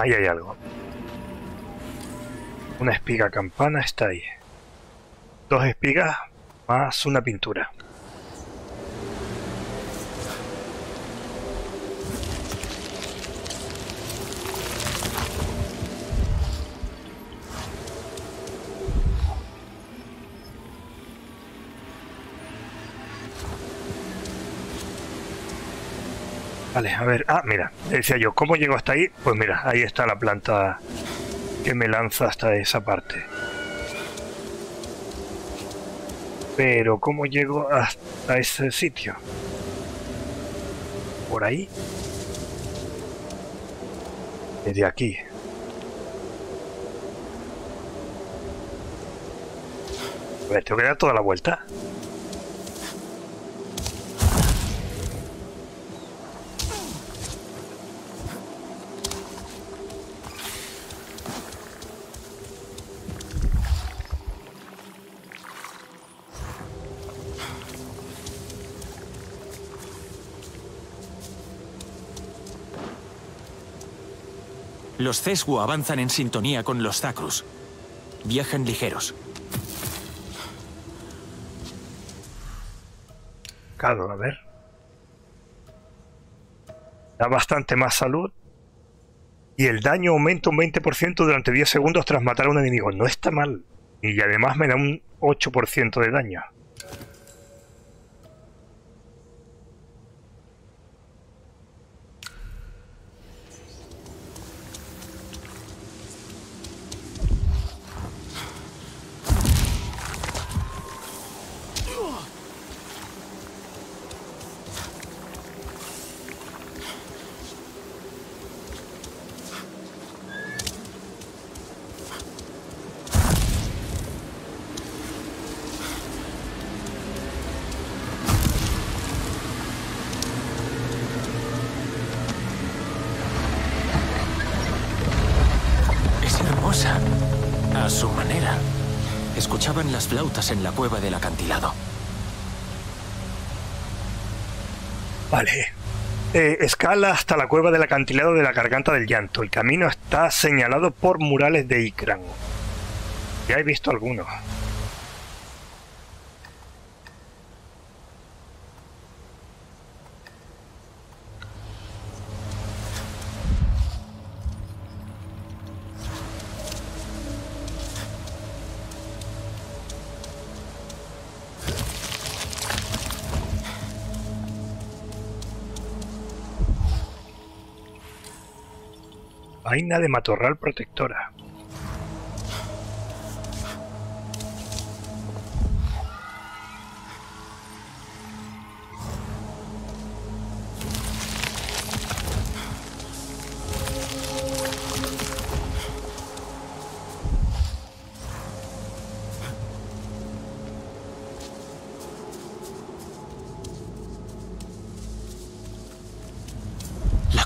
Ahí hay algo. Una espiga campana está ahí. Dos espigas más una pintura. A ver. Ah, mira, decía yo, ¿cómo llego hasta ahí? Pues mira, ahí está la planta que me lanza hasta esa parte. Pero, ¿cómo llego hasta ese sitio? ¿Por ahí? Desde aquí. A ver, tengo que dar toda la vuelta. Los Cesgu avanzan en sintonía con los Zacrus. Viajan ligeros. Claro, a ver. Da bastante más salud. Y el daño aumenta un 20% durante 10 segundos tras matar a un enemigo. No está mal. Y además me da un 8% de daño. La cueva del acantilado. Vale. Eh, escala hasta la cueva del acantilado de la garganta del llanto. El camino está señalado por murales de Ikran. Ya he visto algunos. Vaina de matorral protectora.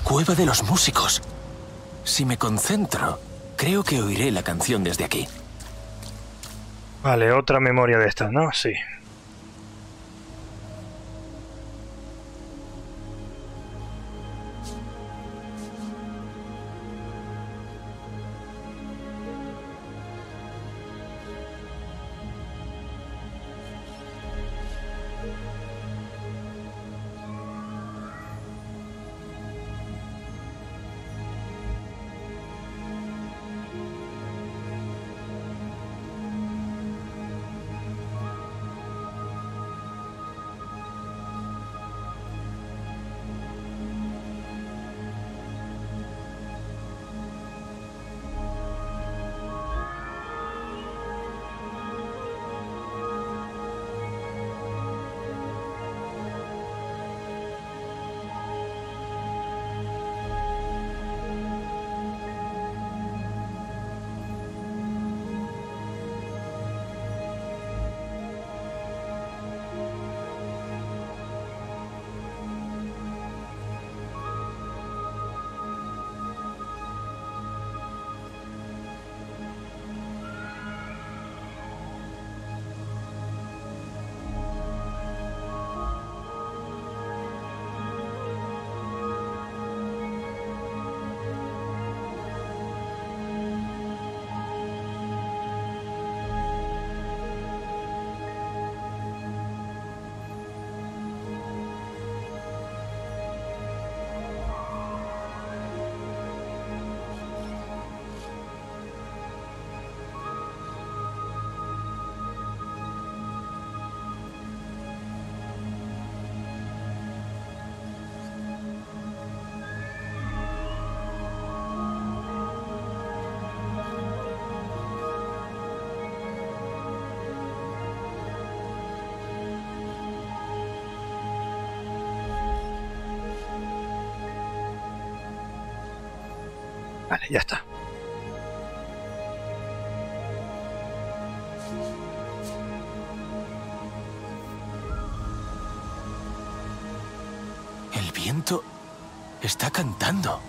Cueva de los músicos. Si me concentro, creo que oiré la canción desde aquí. Vale, otra memoria de estas, ¿no? Sí. Cantando.